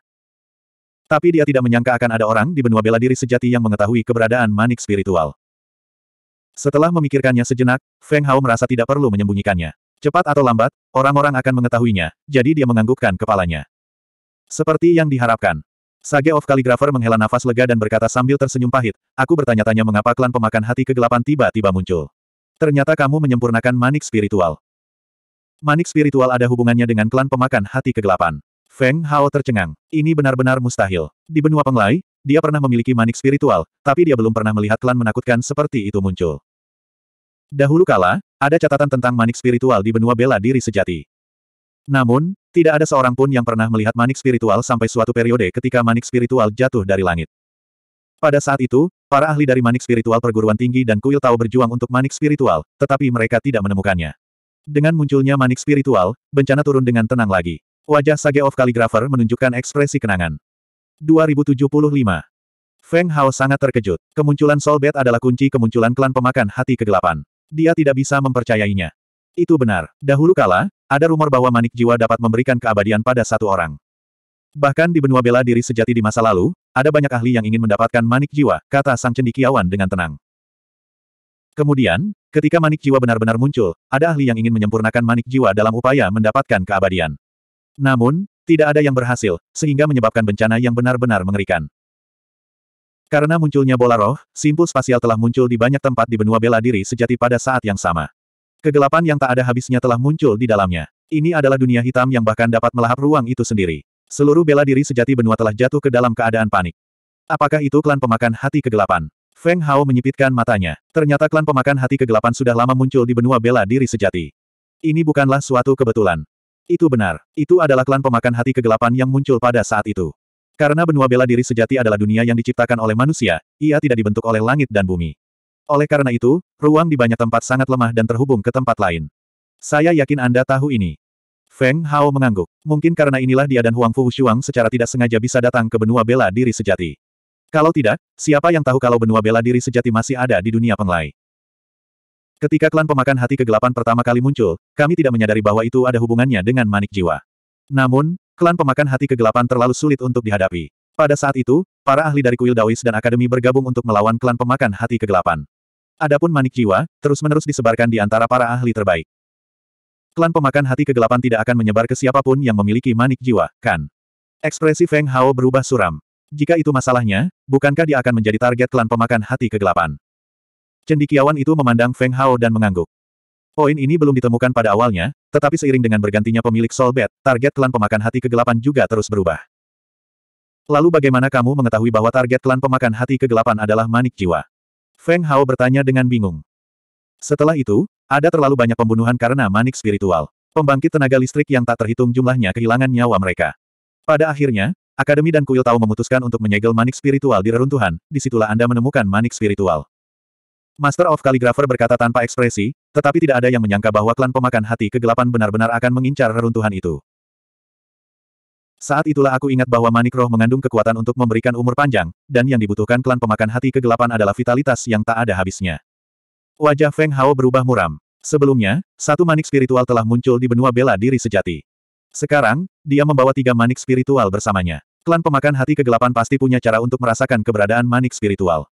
Tapi dia tidak menyangka akan ada orang di benua bela diri sejati yang mengetahui keberadaan manik spiritual. Setelah memikirkannya sejenak, Feng Hao merasa tidak perlu menyembunyikannya. Cepat atau lambat, orang-orang akan mengetahuinya, jadi dia menganggukkan kepalanya. Seperti yang diharapkan, Sage of Calligrapher menghela nafas lega dan berkata sambil tersenyum pahit, aku bertanya-tanya mengapa klan pemakan hati kegelapan tiba-tiba muncul. Ternyata kamu menyempurnakan manik spiritual. Manik spiritual ada hubungannya dengan klan pemakan hati kegelapan. Feng Hao tercengang. Ini benar-benar mustahil. Di benua Penglai, dia pernah memiliki manik spiritual, tapi dia belum pernah melihat klan menakutkan seperti itu muncul. Dahulu kala, ada catatan tentang manik spiritual di benua bela diri sejati. Namun, tidak ada seorang pun yang pernah melihat manik spiritual sampai suatu periode ketika manik spiritual jatuh dari langit. Pada saat itu, para ahli dari manik spiritual perguruan tinggi dan kuil tahu berjuang untuk manik spiritual, tetapi mereka tidak menemukannya. Dengan munculnya manik spiritual, bencana turun dengan tenang lagi. Wajah Sage of Calligrapher menunjukkan ekspresi kenangan. 2075. Feng Hao sangat terkejut. Kemunculan Soul Bed adalah kunci kemunculan klan pemakan hati kegelapan. Dia tidak bisa mempercayainya. Itu benar. Dahulu kala, ada rumor bahwa manik jiwa dapat memberikan keabadian pada satu orang. Bahkan di benua bela diri sejati di masa lalu, ada banyak ahli yang ingin mendapatkan manik jiwa, kata sang cendikiawan dengan tenang. Kemudian, ketika manik jiwa benar-benar muncul, ada ahli yang ingin menyempurnakan manik jiwa dalam upaya mendapatkan keabadian. Namun, tidak ada yang berhasil, sehingga menyebabkan bencana yang benar-benar mengerikan. Karena munculnya bola roh, simpul spasial telah muncul di banyak tempat di benua bela diri sejati pada saat yang sama. Kegelapan yang tak ada habisnya telah muncul di dalamnya. Ini adalah dunia hitam yang bahkan dapat melahap ruang itu sendiri. Seluruh bela diri sejati benua telah jatuh ke dalam keadaan panik. Apakah itu klan pemakan hati kegelapan? Feng Hao menyipitkan matanya. Ternyata klan pemakan hati kegelapan sudah lama muncul di benua bela diri sejati. Ini bukanlah suatu kebetulan. Itu benar. Itu adalah klan pemakan hati kegelapan yang muncul pada saat itu. Karena benua bela diri sejati adalah dunia yang diciptakan oleh manusia, ia tidak dibentuk oleh langit dan bumi. Oleh karena itu, ruang di banyak tempat sangat lemah dan terhubung ke tempat lain. Saya yakin Anda tahu ini. Feng Hao mengangguk. Mungkin karena inilah dia dan Huang Fu Shuang secara tidak sengaja bisa datang ke benua bela diri sejati. Kalau tidak, siapa yang tahu kalau benua bela diri sejati masih ada di dunia penglai? Ketika klan pemakan hati kegelapan pertama kali muncul, kami tidak menyadari bahwa itu ada hubungannya dengan manik jiwa. Namun, klan pemakan hati kegelapan terlalu sulit untuk dihadapi. Pada saat itu, para ahli dari kuil Dawis dan Akademi bergabung untuk melawan klan pemakan hati kegelapan. Adapun manik jiwa, terus-menerus disebarkan di antara para ahli terbaik. Klan pemakan hati kegelapan tidak akan menyebar ke siapa pun yang memiliki manik jiwa, kan? Ekspresi Feng Hao berubah suram. Jika itu masalahnya, bukankah dia akan menjadi target klan pemakan hati kegelapan? Cendikiawan itu memandang Feng Hao dan mengangguk. Poin ini belum ditemukan pada awalnya, tetapi seiring dengan bergantinya pemilik Soul Bed, target klan pemakan hati kegelapan juga terus berubah. Lalu bagaimana kamu mengetahui bahwa target klan pemakan hati kegelapan adalah manik jiwa? Feng Hao bertanya dengan bingung. Setelah itu, ada terlalu banyak pembunuhan karena manik spiritual. Pembangkit tenaga listrik yang tak terhitung jumlahnya kehilangan nyawa mereka. Pada akhirnya, Akademi dan Kuil Tau memutuskan untuk menyegel manik spiritual di reruntuhan, di situlah Anda menemukan manik spiritual. Master of Calligrapher berkata tanpa ekspresi, tetapi tidak ada yang menyangka bahwa klan pemakan hati kegelapan benar-benar akan mengincar reruntuhan itu. Saat itulah aku ingat bahwa manik roh mengandung kekuatan untuk memberikan umur panjang, dan yang dibutuhkan klan pemakan hati kegelapan adalah vitalitas yang tak ada habisnya. Wajah Feng Hao berubah muram. Sebelumnya, satu manik spiritual telah muncul di benua bela diri sejati. Sekarang, dia membawa tiga manik spiritual bersamanya. Klan pemakan hati kegelapan pasti punya cara untuk merasakan keberadaan manik spiritual.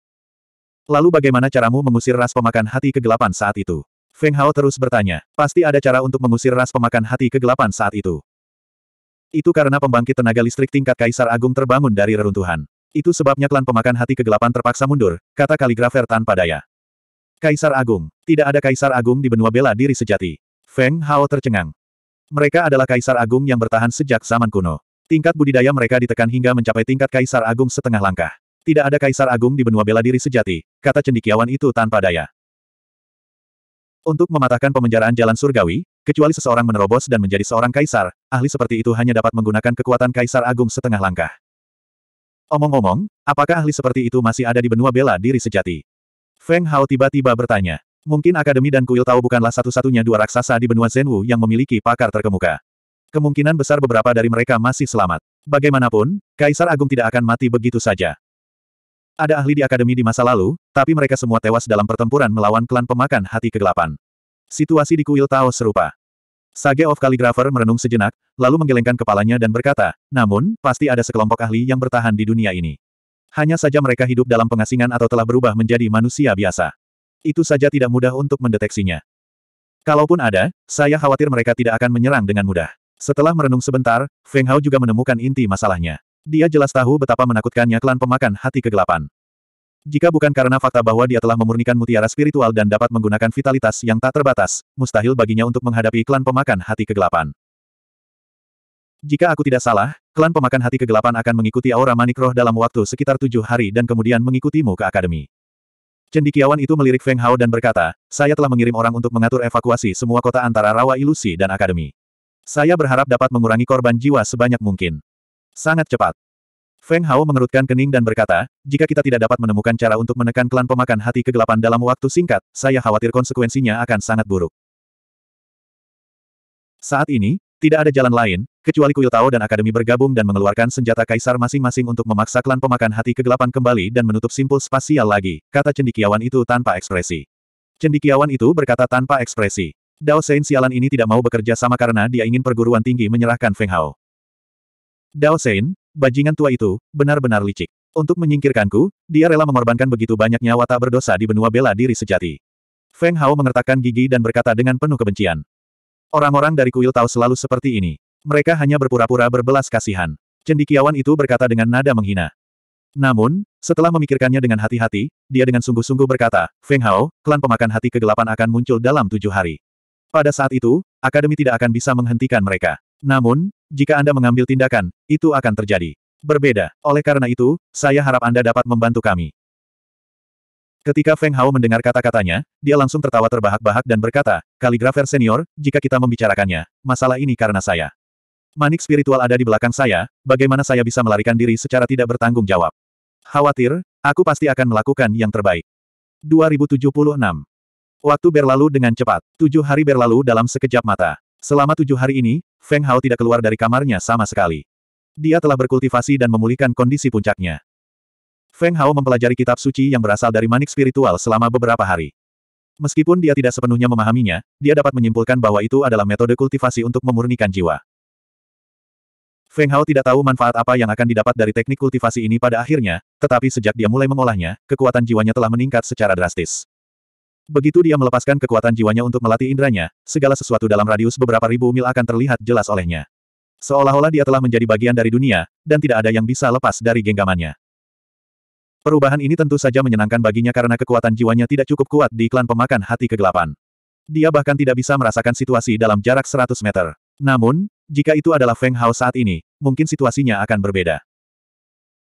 Lalu bagaimana caramu mengusir ras pemakan hati kegelapan saat itu? Feng Hao terus bertanya. Pasti ada cara untuk mengusir ras pemakan hati kegelapan saat itu. Itu karena pembangkit tenaga listrik tingkat Kaisar Agung terbangun dari reruntuhan. Itu sebabnya klan pemakan hati kegelapan terpaksa mundur, kata kaligrafer tanpa daya. Kaisar Agung. Tidak ada Kaisar Agung di benua bela diri sejati. Feng Hao tercengang. Mereka adalah Kaisar Agung yang bertahan sejak zaman kuno. Tingkat budidaya mereka ditekan hingga mencapai tingkat Kaisar Agung setengah langkah. Tidak ada kaisar agung di benua bela diri sejati, kata cendikiawan itu tanpa daya. Untuk mematahkan pemenjaraan jalan surgawi, kecuali seseorang menerobos dan menjadi seorang kaisar, ahli seperti itu hanya dapat menggunakan kekuatan kaisar agung setengah langkah. Omong-omong, apakah ahli seperti itu masih ada di benua bela diri sejati? Feng Hao tiba-tiba bertanya. Mungkin Akademi dan Kuil Tao bukanlah satu-satunya dua raksasa di benua Zenwu yang memiliki pakar terkemuka. Kemungkinan besar beberapa dari mereka masih selamat. Bagaimanapun, Kaisar Agung tidak akan mati begitu saja. Ada ahli di akademi di masa lalu, tapi mereka semua tewas dalam pertempuran melawan klan pemakan hati kegelapan. Situasi di kuil Tao serupa. Sage of Calligrapher merenung sejenak, lalu menggelengkan kepalanya dan berkata, namun, pasti ada sekelompok ahli yang bertahan di dunia ini. Hanya saja mereka hidup dalam pengasingan atau telah berubah menjadi manusia biasa. Itu saja tidak mudah untuk mendeteksinya. Kalaupun ada, saya khawatir mereka tidak akan menyerang dengan mudah. Setelah merenung sebentar, Feng Hao juga menemukan inti masalahnya. Dia jelas tahu betapa menakutkannya klan pemakan hati kegelapan. Jika bukan karena fakta bahwa dia telah memurnikan mutiara spiritual dan dapat menggunakan vitalitas yang tak terbatas, mustahil baginya untuk menghadapi klan pemakan hati kegelapan. Jika aku tidak salah, klan pemakan hati kegelapan akan mengikuti aura manik roh dalam waktu sekitar tujuh hari dan kemudian mengikutimu ke akademi. Cendikiawan itu melirik Feng Hao dan berkata, saya telah mengirim orang untuk mengatur evakuasi semua kota antara rawa ilusi dan akademi. Saya berharap dapat mengurangi korban jiwa sebanyak mungkin. Sangat cepat. Feng Hao mengerutkan kening dan berkata, jika kita tidak dapat menemukan cara untuk menekan klan pemakan hati kegelapan dalam waktu singkat, saya khawatir konsekuensinya akan sangat buruk. Saat ini, tidak ada jalan lain, kecuali Kuil Tao dan Akademi bergabung dan mengeluarkan senjata kaisar masing-masing untuk memaksa klan pemakan hati kegelapan kembali dan menutup simpul spasial lagi, kata cendikiawan itu tanpa ekspresi. Cendikiawan itu berkata tanpa ekspresi. Dao Sein sialan ini tidak mau bekerja sama karena dia ingin perguruan tinggi menyerahkan Feng Hao. Dao Sein, bajingan tua itu, benar-benar licik. Untuk menyingkirkanku, dia rela mengorbankan begitu banyak nyawa tak berdosa di benua bela diri sejati. Feng Hao mengertakkan gigi dan berkata dengan penuh kebencian. Orang-orang dari kuil tahu selalu seperti ini. Mereka hanya berpura-pura berbelas kasihan. Cendikiawan itu berkata dengan nada menghina. Namun, setelah memikirkannya dengan hati-hati, dia dengan sungguh-sungguh berkata, Feng Hao, klan pemakan hati kegelapan akan muncul dalam tujuh hari. Pada saat itu, Akademi tidak akan bisa menghentikan mereka. Namun, jika Anda mengambil tindakan, itu akan terjadi. Berbeda. Oleh karena itu, saya harap Anda dapat membantu kami. Ketika Feng Hao mendengar kata-katanya, dia langsung tertawa terbahak-bahak dan berkata, Kaligrafer senior, jika kita membicarakannya, masalah ini karena saya. Manik spiritual ada di belakang saya, bagaimana saya bisa melarikan diri secara tidak bertanggung jawab? Khawatir, aku pasti akan melakukan yang terbaik. 2076. Waktu berlalu dengan cepat. Tujuh hari berlalu dalam sekejap mata. Selama tujuh hari ini, Feng Hao tidak keluar dari kamarnya sama sekali. Dia telah berkultivasi dan memulihkan kondisi puncaknya. Feng Hao mempelajari kitab suci yang berasal dari manik spiritual selama beberapa hari. Meskipun dia tidak sepenuhnya memahaminya, dia dapat menyimpulkan bahwa itu adalah metode kultivasi untuk memurnikan jiwa. Feng Hao tidak tahu manfaat apa yang akan didapat dari teknik kultivasi ini pada akhirnya, tetapi sejak dia mulai mengolahnya, kekuatan jiwanya telah meningkat secara drastis. Begitu dia melepaskan kekuatan jiwanya untuk melatih indranya, segala sesuatu dalam radius beberapa ribu mil akan terlihat jelas olehnya. Seolah-olah dia telah menjadi bagian dari dunia, dan tidak ada yang bisa lepas dari genggamannya. Perubahan ini tentu saja menyenangkan baginya karena kekuatan jiwanya tidak cukup kuat di klan pemakan hati kegelapan. Dia bahkan tidak bisa merasakan situasi dalam jarak 100 meter. Namun, jika itu adalah Feng Hao saat ini, mungkin situasinya akan berbeda.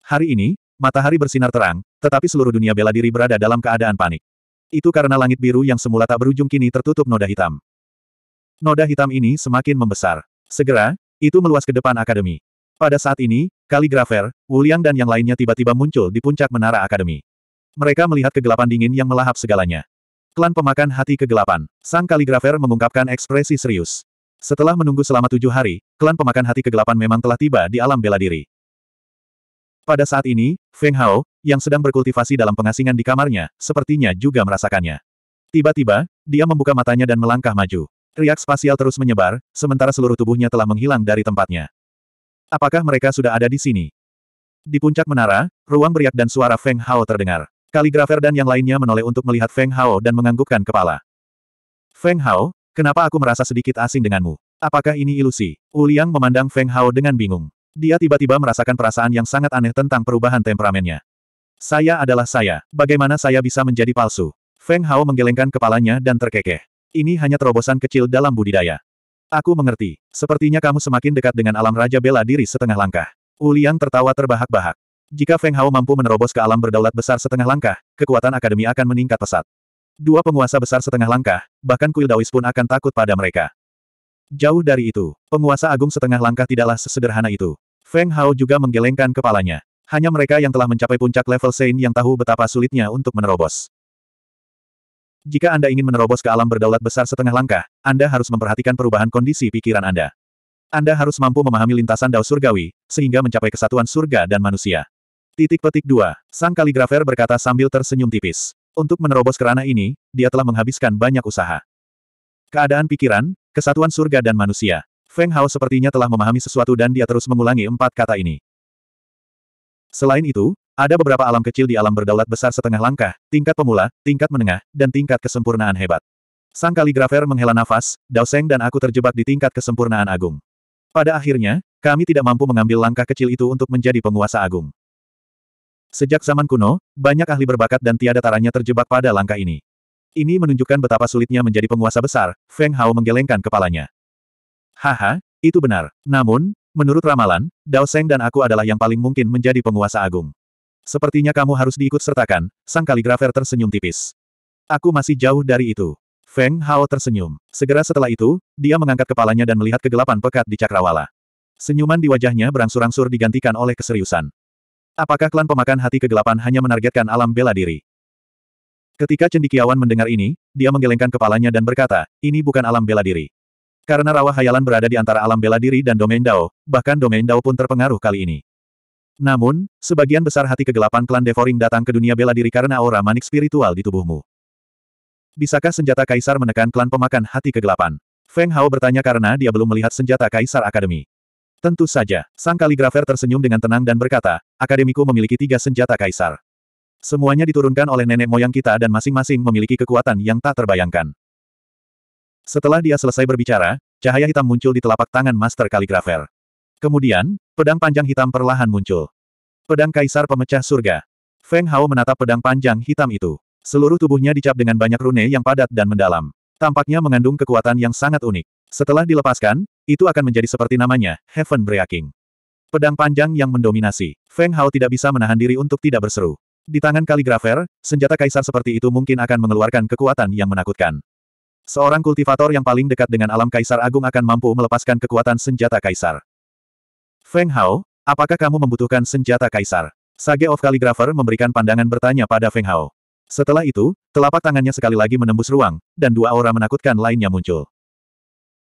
Hari ini, matahari bersinar terang, tetapi seluruh dunia bela diri berada dalam keadaan panik. Itu karena langit biru yang semula tak berujung kini tertutup noda hitam. Noda hitam ini semakin membesar. Segera, itu meluas ke depan akademi. Pada saat ini, Kaligrafer, Wuliang dan yang lainnya tiba-tiba muncul di puncak menara akademi. Mereka melihat kegelapan dingin yang melahap segalanya. Klan pemakan hati kegelapan. Sang Kaligrafer mengungkapkan ekspresi serius. Setelah menunggu selama tujuh hari, klan pemakan hati kegelapan memang telah tiba di alam bela diri. Pada saat ini, Feng Hao, yang sedang berkultivasi dalam pengasingan di kamarnya, sepertinya juga merasakannya. Tiba-tiba, dia membuka matanya dan melangkah maju. Riak spasial terus menyebar, sementara seluruh tubuhnya telah menghilang dari tempatnya. Apakah mereka sudah ada di sini? Di puncak menara, ruang beriak dan suara Feng Hao terdengar. Kaligrafer dan yang lainnya menoleh untuk melihat Feng Hao dan menganggukkan kepala. Feng Hao, kenapa aku merasa sedikit asing denganmu? Apakah ini ilusi? Uliang memandang Feng Hao dengan bingung. Dia tiba-tiba merasakan perasaan yang sangat aneh tentang perubahan temperamennya. Saya adalah saya. Bagaimana saya bisa menjadi palsu? Feng Hao menggelengkan kepalanya dan terkekeh. Ini hanya terobosan kecil dalam budidaya. Aku mengerti. Sepertinya kamu semakin dekat dengan alam Raja Bela Diri setengah langkah. Uliang tertawa terbahak-bahak. Jika Feng Hao mampu menerobos ke alam berdaulat besar setengah langkah, kekuatan akademi akan meningkat pesat. Dua penguasa besar setengah langkah, bahkan kuil Dawis pun akan takut pada mereka. Jauh dari itu, penguasa agung setengah langkah tidaklah sesederhana itu. Feng Hao juga menggelengkan kepalanya. Hanya mereka yang telah mencapai puncak level Sein yang tahu betapa sulitnya untuk menerobos. Jika Anda ingin menerobos ke alam berdaulat besar setengah langkah, Anda harus memperhatikan perubahan kondisi pikiran Anda. Anda harus mampu memahami lintasan dao surgawi, sehingga mencapai kesatuan surga dan manusia. Titik petik 2. Sang kaligrafer berkata sambil tersenyum tipis. Untuk menerobos ke ranah ini, dia telah menghabiskan banyak usaha. Keadaan pikiran, kesatuan surga dan manusia. Feng Hao sepertinya telah memahami sesuatu dan dia terus mengulangi empat kata ini. Selain itu, ada beberapa alam kecil di alam berdaulat besar setengah langkah, tingkat pemula, tingkat menengah, dan tingkat kesempurnaan hebat. Sang kaligrafer menghela nafas, Dao Seng dan aku terjebak di tingkat kesempurnaan agung. Pada akhirnya, kami tidak mampu mengambil langkah kecil itu untuk menjadi penguasa agung. Sejak zaman kuno, banyak ahli berbakat dan tiada taranya terjebak pada langkah ini. Ini menunjukkan betapa sulitnya menjadi penguasa besar, Feng Hao menggelengkan kepalanya. Haha, itu benar. Namun, Menurut ramalan, Dao Seng dan aku adalah yang paling mungkin menjadi penguasa agung. Sepertinya kamu harus diikut sertakan, sang kaligrafer tersenyum tipis. Aku masih jauh dari itu. Feng Hao tersenyum. Segera setelah itu, dia mengangkat kepalanya dan melihat kegelapan pekat di cakrawala. Senyuman di wajahnya berangsur-angsur digantikan oleh keseriusan. Apakah klan pemakan hati kegelapan hanya menargetkan alam bela diri? Ketika cendikiawan mendengar ini, dia menggelengkan kepalanya dan berkata, ini bukan alam bela diri. Karena rawa hayalan berada di antara alam bela diri dan domain Dao, bahkan domain Dao pun terpengaruh kali ini. Namun, sebagian besar hati kegelapan klan Devoring datang ke dunia bela diri karena aura manik spiritual di tubuhmu. Bisakah senjata kaisar menekan klan pemakan hati kegelapan? Feng Hao bertanya karena dia belum melihat senjata kaisar akademi. Tentu saja, sang kaligrafer tersenyum dengan tenang dan berkata, akademiku memiliki tiga senjata kaisar. Semuanya diturunkan oleh nenek moyang kita dan masing-masing memiliki kekuatan yang tak terbayangkan. Setelah dia selesai berbicara, cahaya hitam muncul di telapak tangan Master Kaligrafer. Kemudian, pedang panjang hitam perlahan muncul. Pedang Kaisar Pemecah Surga. Feng Hao menatap pedang panjang hitam itu. Seluruh tubuhnya dicap dengan banyak rune yang padat dan mendalam. Tampaknya mengandung kekuatan yang sangat unik. Setelah dilepaskan, itu akan menjadi seperti namanya, Heaven Breaking. Pedang panjang yang mendominasi. Feng Hao tidak bisa menahan diri untuk tidak berseru. Di tangan kaligrafer, senjata kaisar seperti itu mungkin akan mengeluarkan kekuatan yang menakutkan. Seorang kultivator yang paling dekat dengan alam Kaisar Agung akan mampu melepaskan kekuatan senjata Kaisar. Feng Hao, apakah kamu membutuhkan senjata Kaisar? Sage of Calligrapher memberikan pandangan bertanya pada Feng Hao. Setelah itu, telapak tangannya sekali lagi menembus ruang, dan dua aura menakutkan lainnya muncul.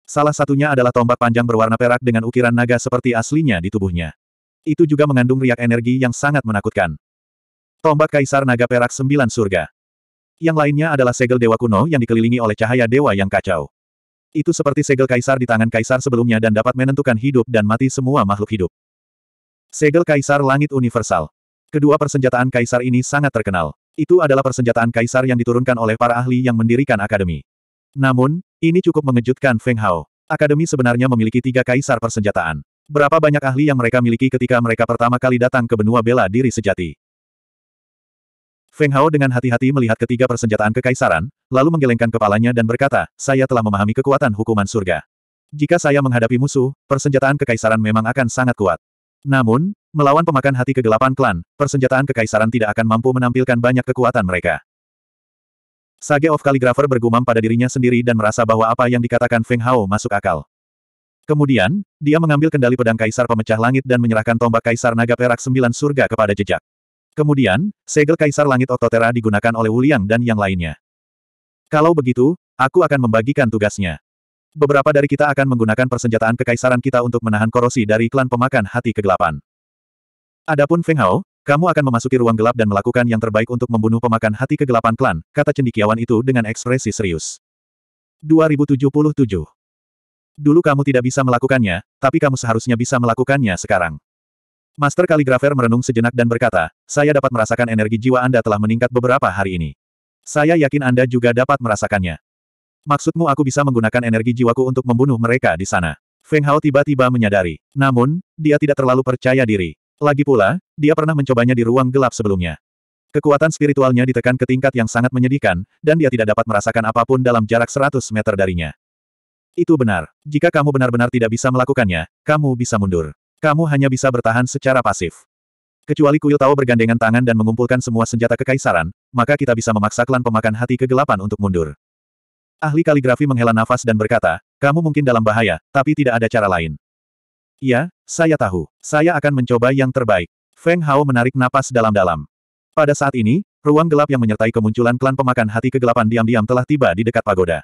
Salah satunya adalah tombak panjang berwarna perak dengan ukiran naga seperti aslinya di tubuhnya. Itu juga mengandung riak energi yang sangat menakutkan. Tombak Kaisar Naga Perak Sembilan Surga. Yang lainnya adalah segel dewa kuno yang dikelilingi oleh cahaya dewa yang kacau. Itu seperti segel kaisar di tangan kaisar sebelumnya dan dapat menentukan hidup dan mati semua makhluk hidup. Segel kaisar langit universal. Kedua persenjataan kaisar ini sangat terkenal. Itu adalah persenjataan kaisar yang diturunkan oleh para ahli yang mendirikan akademi. Namun, ini cukup mengejutkan Feng Hao. Akademi sebenarnya memiliki tiga kaisar persenjataan. Berapa banyak ahli yang mereka miliki ketika mereka pertama kali datang ke benua bela diri sejati? Feng Hao dengan hati-hati melihat ketiga persenjataan kekaisaran, lalu menggelengkan kepalanya dan berkata, saya telah memahami kekuatan hukuman surga. Jika saya menghadapi musuh, persenjataan kekaisaran memang akan sangat kuat. Namun, melawan pemakan hati kegelapan klan, persenjataan kekaisaran tidak akan mampu menampilkan banyak kekuatan mereka. Sage of Calligrapher bergumam pada dirinya sendiri dan merasa bahwa apa yang dikatakan Feng Hao masuk akal. Kemudian, dia mengambil kendali pedang kaisar pemecah langit dan menyerahkan tombak kaisar naga perak sembilan surga kepada jejak. Kemudian, segel Kaisar Langit Oktotera digunakan oleh Wuliang dan yang lainnya. Kalau begitu, aku akan membagikan tugasnya. Beberapa dari kita akan menggunakan persenjataan kekaisaran kita untuk menahan korosi dari klan pemakan hati kegelapan. Adapun Feng Hao, kamu akan memasuki ruang gelap dan melakukan yang terbaik untuk membunuh pemakan hati kegelapan klan, kata cendikiawan itu dengan ekspresi serius. 2077 Dulu kamu tidak bisa melakukannya, tapi kamu seharusnya bisa melakukannya sekarang. Master Kaligrafer merenung sejenak dan berkata, saya dapat merasakan energi jiwa Anda telah meningkat beberapa hari ini. Saya yakin Anda juga dapat merasakannya. Maksudmu aku bisa menggunakan energi jiwaku untuk membunuh mereka di sana. Feng Hao tiba-tiba menyadari. Namun, dia tidak terlalu percaya diri. Lagi pula, dia pernah mencobanya di ruang gelap sebelumnya. Kekuatan spiritualnya ditekan ke tingkat yang sangat menyedihkan, dan dia tidak dapat merasakan apa pun dalam jarak 100 meter darinya. Itu benar. Jika kamu benar-benar tidak bisa melakukannya, kamu bisa mundur. Kamu hanya bisa bertahan secara pasif. Kecuali kuil tahu bergandengan tangan dan mengumpulkan semua senjata kekaisaran, maka kita bisa memaksa klan pemakan hati kegelapan untuk mundur. Ahli kaligrafi menghela nafas dan berkata, kamu mungkin dalam bahaya, tapi tidak ada cara lain. Iya, saya tahu. Saya akan mencoba yang terbaik. Feng Hao menarik napas dalam-dalam. Pada saat ini, ruang gelap yang menyertai kemunculan klan pemakan hati kegelapan diam-diam telah tiba di dekat pagoda.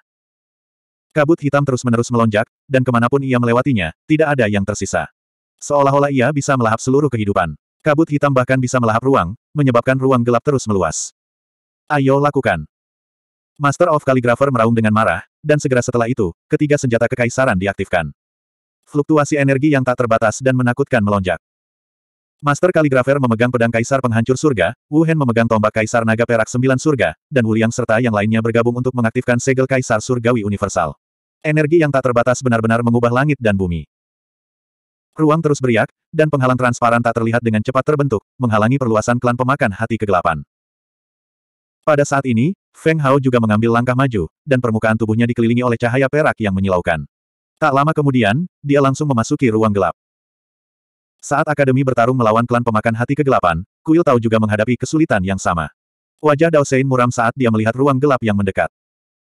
Kabut hitam terus-menerus melonjak, dan ke mana pun ia melewatinya, tidak ada yang tersisa. Seolah-olah ia bisa melahap seluruh kehidupan. Kabut hitam bahkan bisa melahap ruang, menyebabkan ruang gelap terus meluas. Ayo lakukan. Master of Calligrapher meraung dengan marah, dan segera setelah itu, ketiga senjata kekaisaran diaktifkan. Fluktuasi energi yang tak terbatas dan menakutkan melonjak. Master Calligrapher memegang pedang kaisar penghancur surga, Wu Hen memegang tombak kaisar naga perak sembilan surga, dan Wu Liang serta yang lainnya bergabung untuk mengaktifkan segel kaisar surgawi universal. Energi yang tak terbatas benar-benar mengubah langit dan bumi. Ruang terus beriak, dan penghalang transparan tak terlihat dengan cepat terbentuk, menghalangi perluasan klan pemakan hati kegelapan. Pada saat ini, Feng Hao juga mengambil langkah maju, dan permukaan tubuhnya dikelilingi oleh cahaya perak yang menyilaukan. Tak lama kemudian, dia langsung memasuki ruang gelap. Saat Akademi bertarung melawan klan pemakan hati kegelapan, Kuil Tao juga menghadapi kesulitan yang sama. Wajah Dao Sein muram saat dia melihat ruang gelap yang mendekat.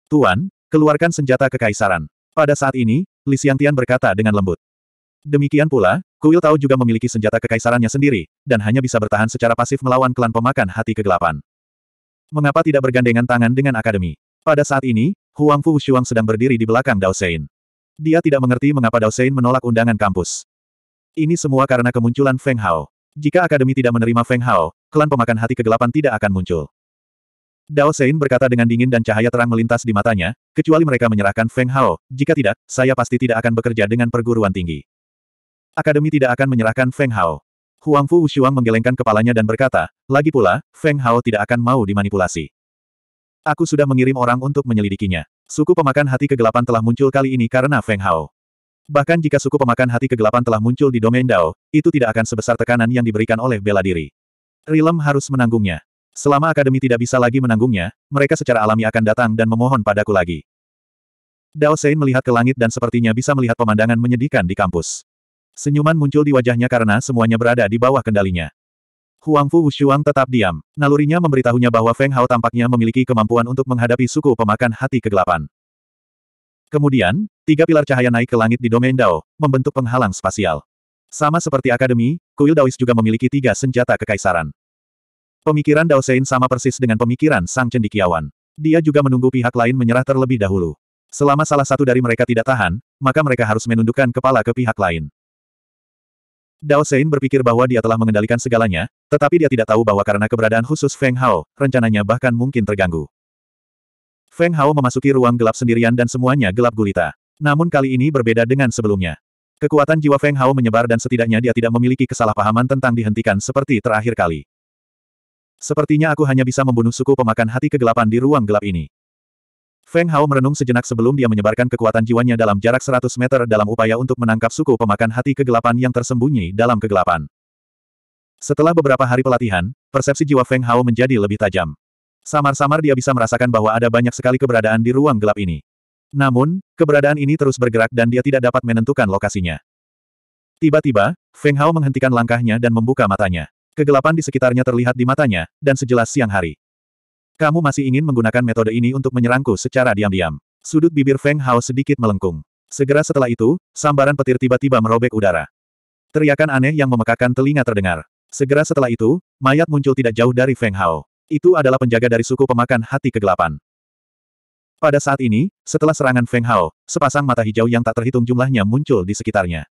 Tuan, keluarkan senjata kekaisaran. Pada saat ini, Li Xiangtian berkata dengan lembut. Demikian pula, Kuil Tao juga memiliki senjata kekaisarannya sendiri, dan hanya bisa bertahan secara pasif melawan klan pemakan hati kegelapan. Mengapa tidak bergandengan tangan dengan Akademi? Pada saat ini, Huang Fu Shuang sedang berdiri di belakang Dao Sein. Dia tidak mengerti mengapa Dao Sein menolak undangan kampus. Ini semua karena kemunculan Feng Hao. Jika Akademi tidak menerima Feng Hao, klan pemakan hati kegelapan tidak akan muncul. Dao Sein berkata dengan dingin dan cahaya terang melintas di matanya, kecuali mereka menyerahkan Feng Hao, jika tidak, saya pasti tidak akan bekerja dengan perguruan tinggi. Akademi tidak akan menyerahkan Feng Hao. Huang Fu Wushuang menggelengkan kepalanya dan berkata, lagi pula, Feng Hao tidak akan mau dimanipulasi. Aku sudah mengirim orang untuk menyelidikinya. Suku pemakan hati kegelapan telah muncul kali ini karena Feng Hao. Bahkan jika suku pemakan hati kegelapan telah muncul di domain Dao, itu tidak akan sebesar tekanan yang diberikan oleh bela diri. Rilem harus menanggungnya. Selama Akademi tidak bisa lagi menanggungnya, mereka secara alami akan datang dan memohon padaku lagi. Dao Sein melihat ke langit dan sepertinya bisa melihat pemandangan menyedihkan di kampus. Senyuman muncul di wajahnya karena semuanya berada di bawah kendalinya. Huang Fu Wushuang tetap diam. Nalurinya memberitahunya bahwa Feng Hao tampaknya memiliki kemampuan untuk menghadapi suku pemakan hati kegelapan. Kemudian, tiga pilar cahaya naik ke langit di domain Dao, membentuk penghalang spasial. Sama seperti Akademi, kuil Daois juga memiliki tiga senjata kekaisaran. Pemikiran Dao Sein sama persis dengan pemikiran Sang Cendikiawan. Dia juga menunggu pihak lain menyerah terlebih dahulu. Selama salah satu dari mereka tidak tahan, maka mereka harus menundukkan kepala ke pihak lain. Dao Sein berpikir bahwa dia telah mengendalikan segalanya, tetapi dia tidak tahu bahwa karena keberadaan khusus Feng Hao, rencananya bahkan mungkin terganggu. Feng Hao memasuki ruang gelap sendirian dan semuanya gelap gulita. Namun kali ini berbeda dengan sebelumnya. Kekuatan jiwa Feng Hao menyebar dan setidaknya dia tidak memiliki kesalahpahaman tentang dihentikan seperti terakhir kali. Sepertinya aku hanya bisa membunuh suku pemakan hati kegelapan di ruang gelap ini. Feng Hao merenung sejenak sebelum dia menyebarkan kekuatan jiwanya dalam jarak 100 meter dalam upaya untuk menangkap suku pemakan hati kegelapan yang tersembunyi dalam kegelapan. Setelah beberapa hari pelatihan, persepsi jiwa Feng Hao menjadi lebih tajam. Samar-samar dia bisa merasakan bahwa ada banyak sekali keberadaan di ruang gelap ini. Namun, keberadaan ini terus bergerak dan dia tidak dapat menentukan lokasinya. Tiba-tiba, Feng Hao menghentikan langkahnya dan membuka matanya. Kegelapan di sekitarnya terlihat di matanya, dan sejelas siang hari. Kamu masih ingin menggunakan metode ini untuk menyerangku secara diam-diam. Sudut bibir Feng Hao sedikit melengkung. Segera setelah itu, sambaran petir tiba-tiba merobek udara. Teriakan aneh yang memekakan telinga terdengar. Segera setelah itu, mayat muncul tidak jauh dari Feng Hao. Itu adalah penjaga dari suku pemakan hati kegelapan. Pada saat ini, setelah serangan Feng Hao, sepasang mata hijau yang tak terhitung jumlahnya muncul di sekitarnya.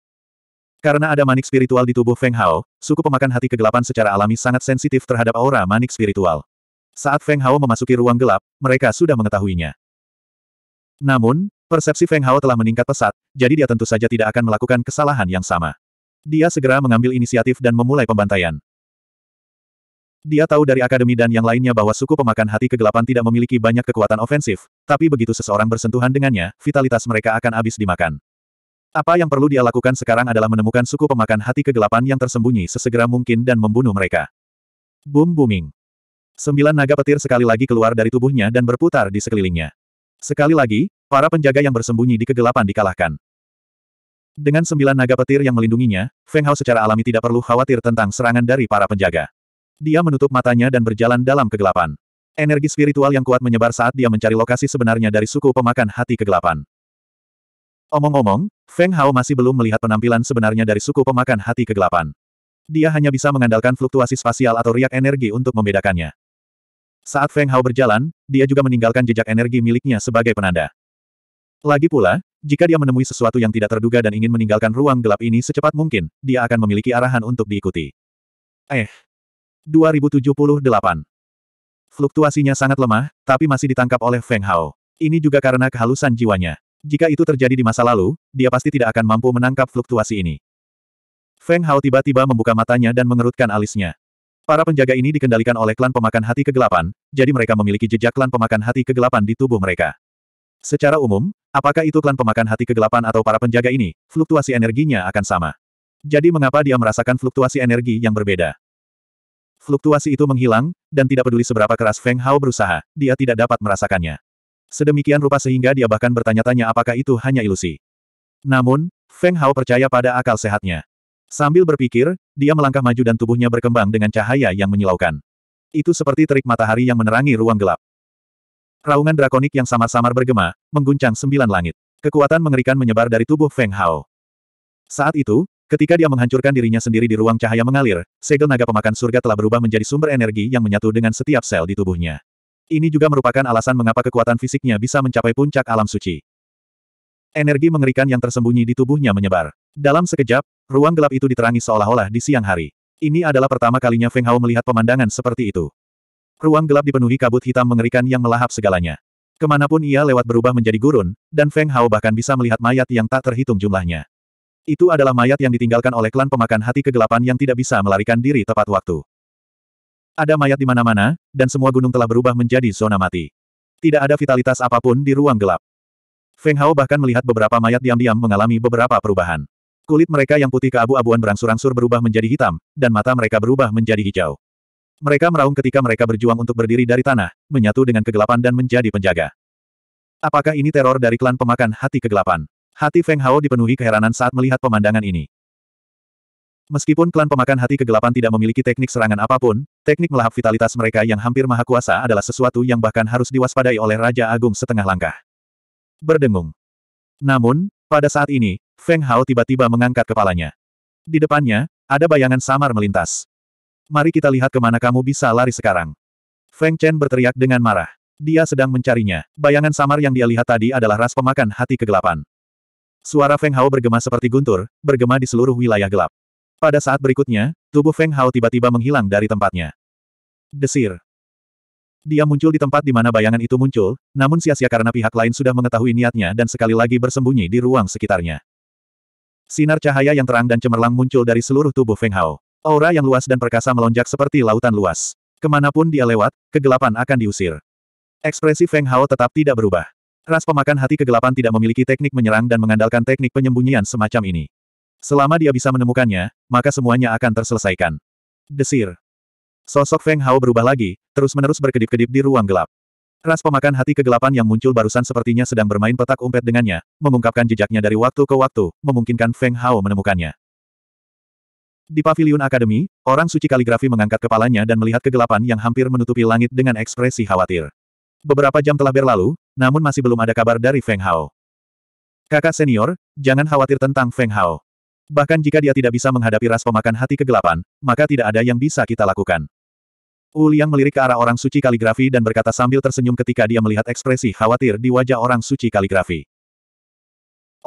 Karena ada manik spiritual di tubuh Feng Hao, suku pemakan hati kegelapan secara alami sangat sensitif terhadap aura manik spiritual. Saat Feng Hao memasuki ruang gelap, mereka sudah mengetahuinya. Namun, persepsi Feng Hao telah meningkat pesat, jadi dia tentu saja tidak akan melakukan kesalahan yang sama. Dia segera mengambil inisiatif dan memulai pembantaian. Dia tahu dari akademi dan yang lainnya bahwa suku pemakan hati kegelapan tidak memiliki banyak kekuatan ofensif, tapi begitu seseorang bersentuhan dengannya, vitalitas mereka akan habis dimakan. Apa yang perlu dia lakukan sekarang adalah menemukan suku pemakan hati kegelapan yang tersembunyi sesegera mungkin dan membunuh mereka. Boom booming. Sembilan naga petir sekali lagi keluar dari tubuhnya dan berputar di sekelilingnya. Sekali lagi, para penjaga yang bersembunyi di kegelapan dikalahkan. Dengan sembilan naga petir yang melindunginya, Feng Hao secara alami tidak perlu khawatir tentang serangan dari para penjaga. Dia menutup matanya dan berjalan dalam kegelapan. Energi spiritual yang kuat menyebar saat dia mencari lokasi sebenarnya dari suku pemakan hati kegelapan. Omong-omong, Feng Hao masih belum melihat penampilan sebenarnya dari suku pemakan hati kegelapan. Dia hanya bisa mengandalkan fluktuasi spasial atau riak energi untuk membedakannya. Saat Feng Hao berjalan, dia juga meninggalkan jejak energi miliknya sebagai penanda. Lagi pula, jika dia menemui sesuatu yang tidak terduga dan ingin meninggalkan ruang gelap ini secepat mungkin, dia akan memiliki arahan untuk diikuti. Eh, 2078. Fluktuasinya sangat lemah, tapi masih ditangkap oleh Feng Hao. Ini juga karena kehalusan jiwanya. Jika itu terjadi di masa lalu, dia pasti tidak akan mampu menangkap fluktuasi ini. Feng Hao tiba-tiba membuka matanya dan mengerutkan alisnya. Para penjaga ini dikendalikan oleh klan pemakan hati kegelapan, jadi mereka memiliki jejak klan pemakan hati kegelapan di tubuh mereka. Secara umum, apakah itu klan pemakan hati kegelapan atau para penjaga ini, fluktuasi energinya akan sama. Jadi mengapa dia merasakan fluktuasi energi yang berbeda? Fluktuasi itu menghilang, dan tidak peduli seberapa keras Feng Hao berusaha, dia tidak dapat merasakannya. Sedemikian rupa sehingga dia bahkan bertanya-tanya apakah itu hanya ilusi. Namun, Feng Hao percaya pada akal sehatnya. Sambil berpikir, dia melangkah maju dan tubuhnya berkembang dengan cahaya yang menyilaukan. Itu seperti terik matahari yang menerangi ruang gelap. Raungan drakonik yang samar-samar bergema, mengguncang sembilan langit. Kekuatan mengerikan menyebar dari tubuh Feng Hao. Saat itu, ketika dia menghancurkan dirinya sendiri di ruang cahaya mengalir, segel naga pemakan surga telah berubah menjadi sumber energi yang menyatu dengan setiap sel di tubuhnya. Ini juga merupakan alasan mengapa kekuatan fisiknya bisa mencapai puncak alam suci. Energi mengerikan yang tersembunyi di tubuhnya menyebar. Dalam sekejap, ruang gelap itu diterangi seolah-olah di siang hari. Ini adalah pertama kalinya Feng Hao melihat pemandangan seperti itu. Ruang gelap dipenuhi kabut hitam mengerikan yang melahap segalanya. Ke mana pun ia lewat berubah menjadi gurun, dan Feng Hao bahkan bisa melihat mayat yang tak terhitung jumlahnya. Itu adalah mayat yang ditinggalkan oleh klan pemakan hati kegelapan yang tidak bisa melarikan diri tepat waktu. Ada mayat di mana-mana, dan semua gunung telah berubah menjadi zona mati. Tidak ada vitalitas apa pun di ruang gelap. Feng Hao bahkan melihat beberapa mayat diam-diam mengalami beberapa perubahan. Kulit mereka yang putih keabu-abuan berangsur-angsur berubah menjadi hitam, dan mata mereka berubah menjadi hijau. Mereka meraung ketika mereka berjuang untuk berdiri dari tanah, menyatu dengan kegelapan dan menjadi penjaga. Apakah ini teror dari klan pemakan hati kegelapan? Hati Feng Hao dipenuhi keheranan saat melihat pemandangan ini. Meskipun klan pemakan hati kegelapan tidak memiliki teknik serangan apa pun, teknik melahap vitalitas mereka yang hampir maha kuasa adalah sesuatu yang bahkan harus diwaspadai oleh Raja Agung setengah langkah berdengung. Namun, pada saat ini, Feng Hao tiba-tiba mengangkat kepalanya. Di depannya, ada bayangan samar melintas. Mari kita lihat ke mana kamu bisa lari sekarang. Feng Chen berteriak dengan marah. Dia sedang mencarinya. Bayangan samar yang dia lihat tadi adalah ras pemakan hati kegelapan. Suara Feng Hao bergema seperti guntur, bergema di seluruh wilayah gelap. Pada saat berikutnya, tubuh Feng Hao tiba-tiba menghilang dari tempatnya. Desir. Dia muncul di tempat di mana bayangan itu muncul, namun sia-sia karena pihak lain sudah mengetahui niatnya dan sekali lagi bersembunyi di ruang sekitarnya. Sinar cahaya yang terang dan cemerlang muncul dari seluruh tubuh Feng Hao. Aura yang luas dan perkasa melonjak seperti lautan luas. Ke mana pun dia lewat, kegelapan akan diusir. Ekspresi Feng Hao tetap tidak berubah. Ras pemakan hati kegelapan tidak memiliki teknik menyerang dan mengandalkan teknik penyembunyian semacam ini. Selama dia bisa menemukannya, maka semuanya akan terselesaikan. Desir. Sosok Feng Hao berubah lagi, terus-menerus berkedip-kedip di ruang gelap. Ras pemakan hati kegelapan yang muncul barusan sepertinya sedang bermain petak umpet dengannya, mengungkapkan jejaknya dari waktu ke waktu, memungkinkan Feng Hao menemukannya. Di pavilion akademi, orang suci kaligrafi mengangkat kepalanya dan melihat kegelapan yang hampir menutupi langit dengan ekspresi khawatir. Beberapa jam telah berlalu, namun masih belum ada kabar dari Feng Hao. Kakak senior, jangan khawatir tentang Feng Hao. Bahkan jika dia tidak bisa menghadapi ras pemakan hati kegelapan, maka tidak ada yang bisa kita lakukan. Wu Liang melirik ke arah orang suci kaligrafi dan berkata sambil tersenyum ketika dia melihat ekspresi khawatir di wajah orang suci kaligrafi.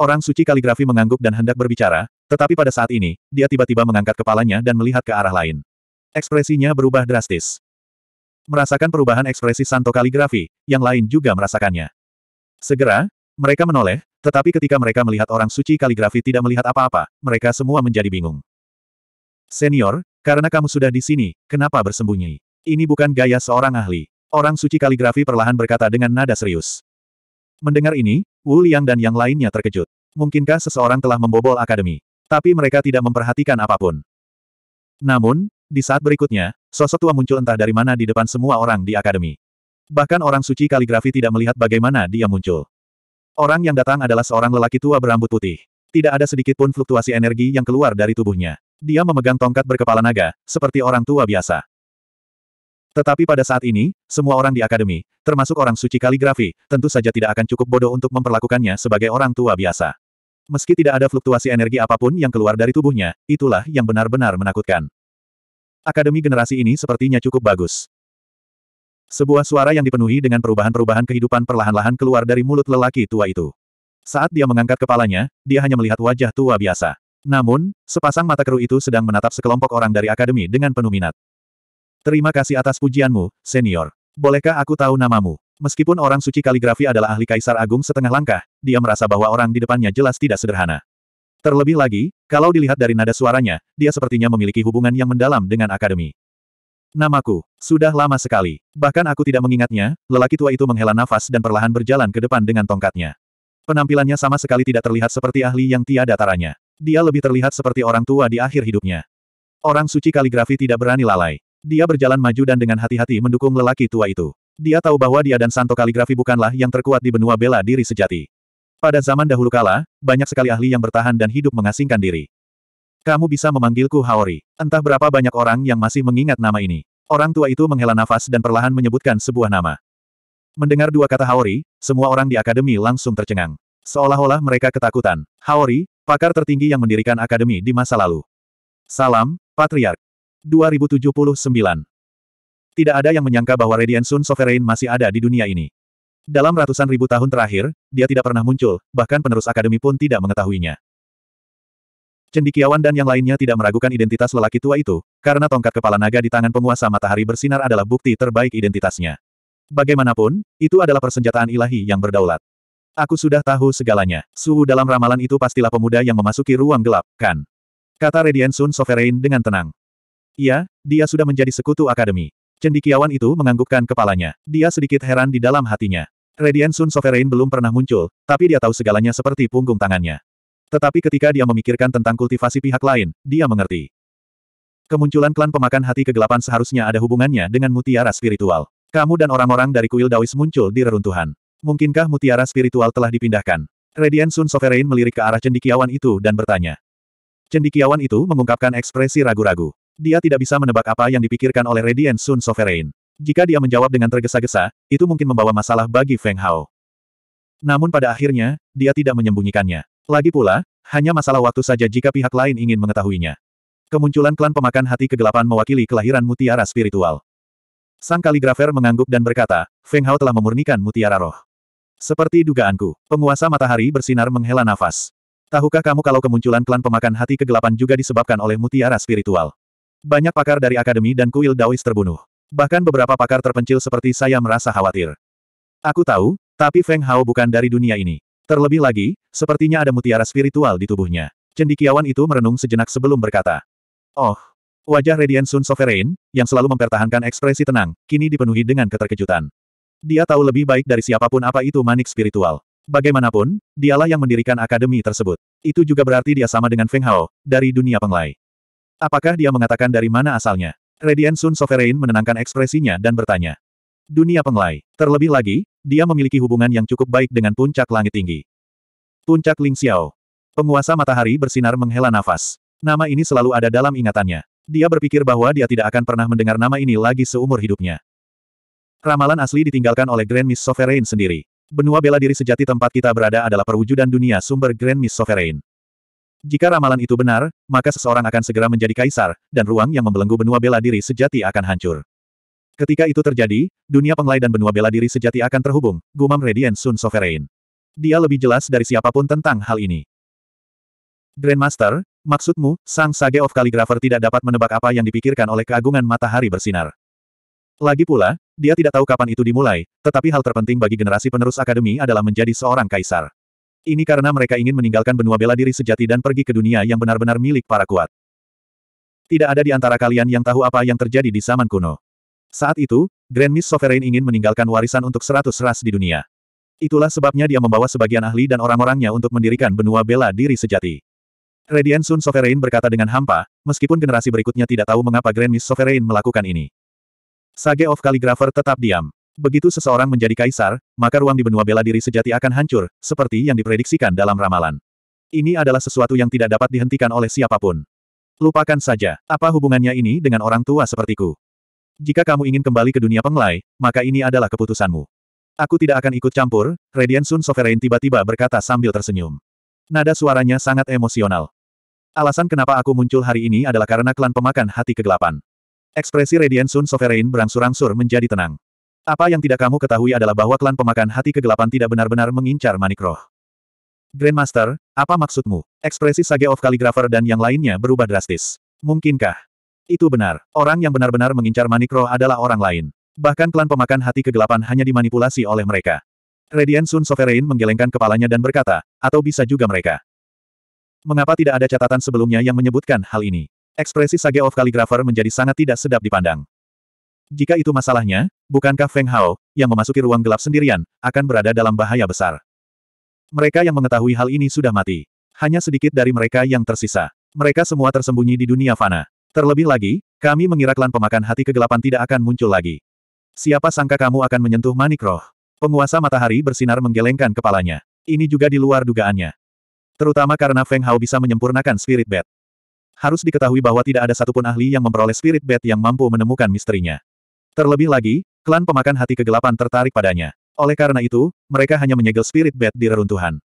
Orang suci kaligrafi mengangguk dan hendak berbicara, tetapi pada saat ini, dia tiba-tiba mengangkat kepalanya dan melihat ke arah lain. Ekspresinya berubah drastis. Merasakan perubahan ekspresi Santo kaligrafi, yang lain juga merasakannya. Segera, mereka menoleh, tetapi ketika mereka melihat orang suci kaligrafi tidak melihat apa-apa, mereka semua menjadi bingung. Senior, karena kamu sudah di sini, kenapa bersembunyi? Ini bukan gaya seorang ahli. Orang suci kaligrafi perlahan berkata dengan nada serius. Mendengar ini, Wu Liang dan yang lainnya terkejut. Mungkinkah seseorang telah membobol akademi? Tapi mereka tidak memperhatikan apa pun. Namun, di saat berikutnya, sosok tua muncul entah dari mana di depan semua orang di akademi. Bahkan orang suci kaligrafi tidak melihat bagaimana dia muncul. Orang yang datang adalah seorang lelaki tua berambut putih. Tidak ada sedikit pun fluktuasi energi yang keluar dari tubuhnya. Dia memegang tongkat berkepala naga, seperti orang tua biasa. Tetapi pada saat ini, semua orang di akademi, termasuk orang suci kaligrafi, tentu saja tidak akan cukup bodoh untuk memperlakukannya sebagai orang tua biasa. Meski tidak ada fluktuasi energi apa pun yang keluar dari tubuhnya, itulah yang benar-benar menakutkan. Akademi generasi ini sepertinya cukup bagus. Sebuah suara yang dipenuhi dengan perubahan-perubahan kehidupan perlahan-lahan keluar dari mulut lelaki tua itu. Saat dia mengangkat kepalanya, dia hanya melihat wajah tua biasa. Namun, sepasang mata keruh itu sedang menatap sekelompok orang dari akademi dengan penuh minat. Terima kasih atas pujianmu, senior. Bolehkah aku tahu namamu? Meskipun orang suci kaligrafi adalah ahli kaisar agung setengah langkah, dia merasa bahwa orang di depannya jelas tidak sederhana. Terlebih lagi, kalau dilihat dari nada suaranya, dia sepertinya memiliki hubungan yang mendalam dengan akademi. Namaku, sudah lama sekali. Bahkan aku tidak mengingatnya, lelaki tua itu menghela nafas dan perlahan berjalan ke depan dengan tongkatnya. Penampilannya sama sekali tidak terlihat seperti ahli yang tiada taranya. Dia lebih terlihat seperti orang tua di akhir hidupnya. Orang suci kaligrafi tidak berani lalai. Dia berjalan maju dan dengan hati-hati mendukung lelaki tua itu. Dia tahu bahwa dia dan Santo Kaligrafi bukanlah yang terkuat di benua bela diri sejati. Pada zaman dahulu kala, banyak sekali ahli yang bertahan dan hidup mengasingkan diri. Kamu bisa memanggilku Haori. Entah berapa banyak orang yang masih mengingat nama ini. Orang tua itu menghela nafas dan perlahan menyebutkan sebuah nama. Mendengar dua kata Haori, semua orang di akademi langsung tercengang. Seolah-olah mereka ketakutan. Haori, pakar tertinggi yang mendirikan akademi di masa lalu. Salam, Patriark. 2079. Tidak ada yang menyangka bahwa Radiant Sun Sovereign masih ada di dunia ini. Dalam ratusan ribu tahun terakhir, dia tidak pernah muncul, bahkan penerus akademi pun tidak mengetahuinya. Cendikiawan dan yang lainnya tidak meragukan identitas lelaki tua itu, karena tongkat kepala naga di tangan penguasa matahari bersinar adalah bukti terbaik identitasnya. Bagaimanapun, itu adalah persenjataan ilahi yang berdaulat. Aku sudah tahu segalanya. Suhu dalam ramalan itu pastilah pemuda yang memasuki ruang gelap, kan? Kata Radiant Sun Sovereign dengan tenang. Iya, dia sudah menjadi sekutu akademi. Cendikiawan itu menganggukkan kepalanya. Dia sedikit heran di dalam hatinya. Radiant Sun Sovereign belum pernah muncul, tapi dia tahu segalanya seperti punggung tangannya. Tetapi ketika dia memikirkan tentang kultivasi pihak lain, dia mengerti. Kemunculan klan pemakan hati kegelapan seharusnya ada hubungannya dengan mutiara spiritual. Kamu dan orang-orang dari kuil Dawis muncul di reruntuhan. Mungkinkah mutiara spiritual telah dipindahkan? Radiant Sun Sovereign melirik ke arah cendikiawan itu dan bertanya. Cendikiawan itu mengungkapkan ekspresi ragu-ragu. Dia tidak bisa menebak apa yang dipikirkan oleh Radiant Sun Sovereign. Jika dia menjawab dengan tergesa-gesa, itu mungkin membawa masalah bagi Feng Hao. Namun pada akhirnya, dia tidak menyembunyikannya. Lagi pula, hanya masalah waktu saja jika pihak lain ingin mengetahuinya. Kemunculan klan pemakan hati kegelapan mewakili kelahiran mutiara spiritual. Sang kaligrafer mengangguk dan berkata, Feng Hao telah memurnikan mutiara roh. Seperti dugaanku, penguasa matahari bersinar menghela nafas. Tahukah kamu kalau kemunculan klan pemakan hati kegelapan juga disebabkan oleh mutiara spiritual? Banyak pakar dari akademi dan kuil Daois terbunuh. Bahkan beberapa pakar terpencil seperti saya merasa khawatir. Aku tahu, tapi Feng Hao bukan dari dunia ini. Terlebih lagi, sepertinya ada mutiara spiritual di tubuhnya. Cendikiawan itu merenung sejenak sebelum berkata. Oh, wajah Radiant Sun Sovereign, yang selalu mempertahankan ekspresi tenang, kini dipenuhi dengan keterkejutan. Dia tahu lebih baik dari siapa pun apa itu manik spiritual. Bagaimanapun, dialah yang mendirikan akademi tersebut. Itu juga berarti dia sama dengan Feng Hao, dari dunia penglai. Apakah dia mengatakan dari mana asalnya? Radiant Sun Sovereign menenangkan ekspresinya dan bertanya. Dunia penglai. Terlebih lagi, dia memiliki hubungan yang cukup baik dengan puncak langit tinggi. Puncak Ling Xiao. Penguasa matahari bersinar menghela nafas. Nama ini selalu ada dalam ingatannya. Dia berpikir bahwa dia tidak akan pernah mendengar nama ini lagi seumur hidupnya. Ramalan asli ditinggalkan oleh Grand Miss Sovereign sendiri. Benua bela diri sejati tempat kita berada adalah perwujudan dunia sumber Grand Miss Sovereign. Jika ramalan itu benar, maka seseorang akan segera menjadi kaisar, dan ruang yang membelenggu benua bela diri sejati akan hancur. Ketika itu terjadi, dunia penglai dan benua bela diri sejati akan terhubung, gumam Radiant Sun Sovereign. Dia lebih jelas dari siapa pun tentang hal ini. Grandmaster, maksudmu, Sang Sage of Calligrapher tidak dapat menebak apa yang dipikirkan oleh keagungan matahari bersinar. Lagi pula, dia tidak tahu kapan itu dimulai, tetapi hal terpenting bagi generasi penerus akademi adalah menjadi seorang kaisar. Ini karena mereka ingin meninggalkan benua bela diri sejati dan pergi ke dunia yang benar-benar milik para kuat. Tidak ada di antara kalian yang tahu apa yang terjadi di zaman kuno. Saat itu, Grand Miss Sovereign ingin meninggalkan warisan untuk seratus ras di dunia. Itulah sebabnya dia membawa sebagian ahli dan orang-orangnya untuk mendirikan benua bela diri sejati. Radiant Sun Sovereign berkata dengan hampa, meskipun generasi berikutnya tidak tahu mengapa Grand Miss Sovereign melakukan ini. Sage of Calligrapher tetap diam. Begitu seseorang menjadi kaisar, maka ruang di benua bela diri sejati akan hancur, seperti yang diprediksikan dalam ramalan. Ini adalah sesuatu yang tidak dapat dihentikan oleh siapa pun. Lupakan saja, apa hubungannya ini dengan orang tua sepertiku? Jika kamu ingin kembali ke dunia penglai, maka ini adalah keputusanmu. Aku tidak akan ikut campur, Radiant Sun Sovereign tiba-tiba berkata sambil tersenyum. Nada suaranya sangat emosional. Alasan kenapa aku muncul hari ini adalah karena klan pemakan hati kegelapan. Ekspresi Radiant Sun Sovereign berangsur-angsur menjadi tenang. Apa yang tidak kamu ketahui adalah bahwa klan pemakan hati kegelapan tidak benar-benar mengincar manik roh. Grandmaster, apa maksudmu? Ekspresi Sage of Calligrapher dan yang lainnya berubah drastis. Mungkinkah? Itu benar. Orang yang benar-benar mengincar Manikro adalah orang lain. Bahkan klan pemakan hati kegelapan hanya dimanipulasi oleh mereka. Radiant Sun Sovereign menggelengkan kepalanya dan berkata, atau bisa juga mereka. Mengapa tidak ada catatan sebelumnya yang menyebutkan hal ini? Ekspresi Sage of Calligrapher menjadi sangat tidak sedap dipandang. Jika itu masalahnya, bukankah Feng Hao, yang memasuki ruang gelap sendirian, akan berada dalam bahaya besar? Mereka yang mengetahui hal ini sudah mati. Hanya sedikit dari mereka yang tersisa. Mereka semua tersembunyi di dunia fana. Terlebih lagi, kami mengira klan pemakan hati kegelapan tidak akan muncul lagi. Siapa sangka kamu akan menyentuh manik roh? Penguasa matahari bersinar menggelengkan kepalanya. Ini juga di luar dugaannya. Terutama karena Feng Hao bisa menyempurnakan spirit bed. Harus diketahui bahwa tidak ada satupun ahli yang memperoleh spirit bed yang mampu menemukan misterinya. Terlebih lagi, klan pemakan hati kegelapan tertarik padanya. Oleh karena itu, mereka hanya menyegel spirit bed di reruntuhan.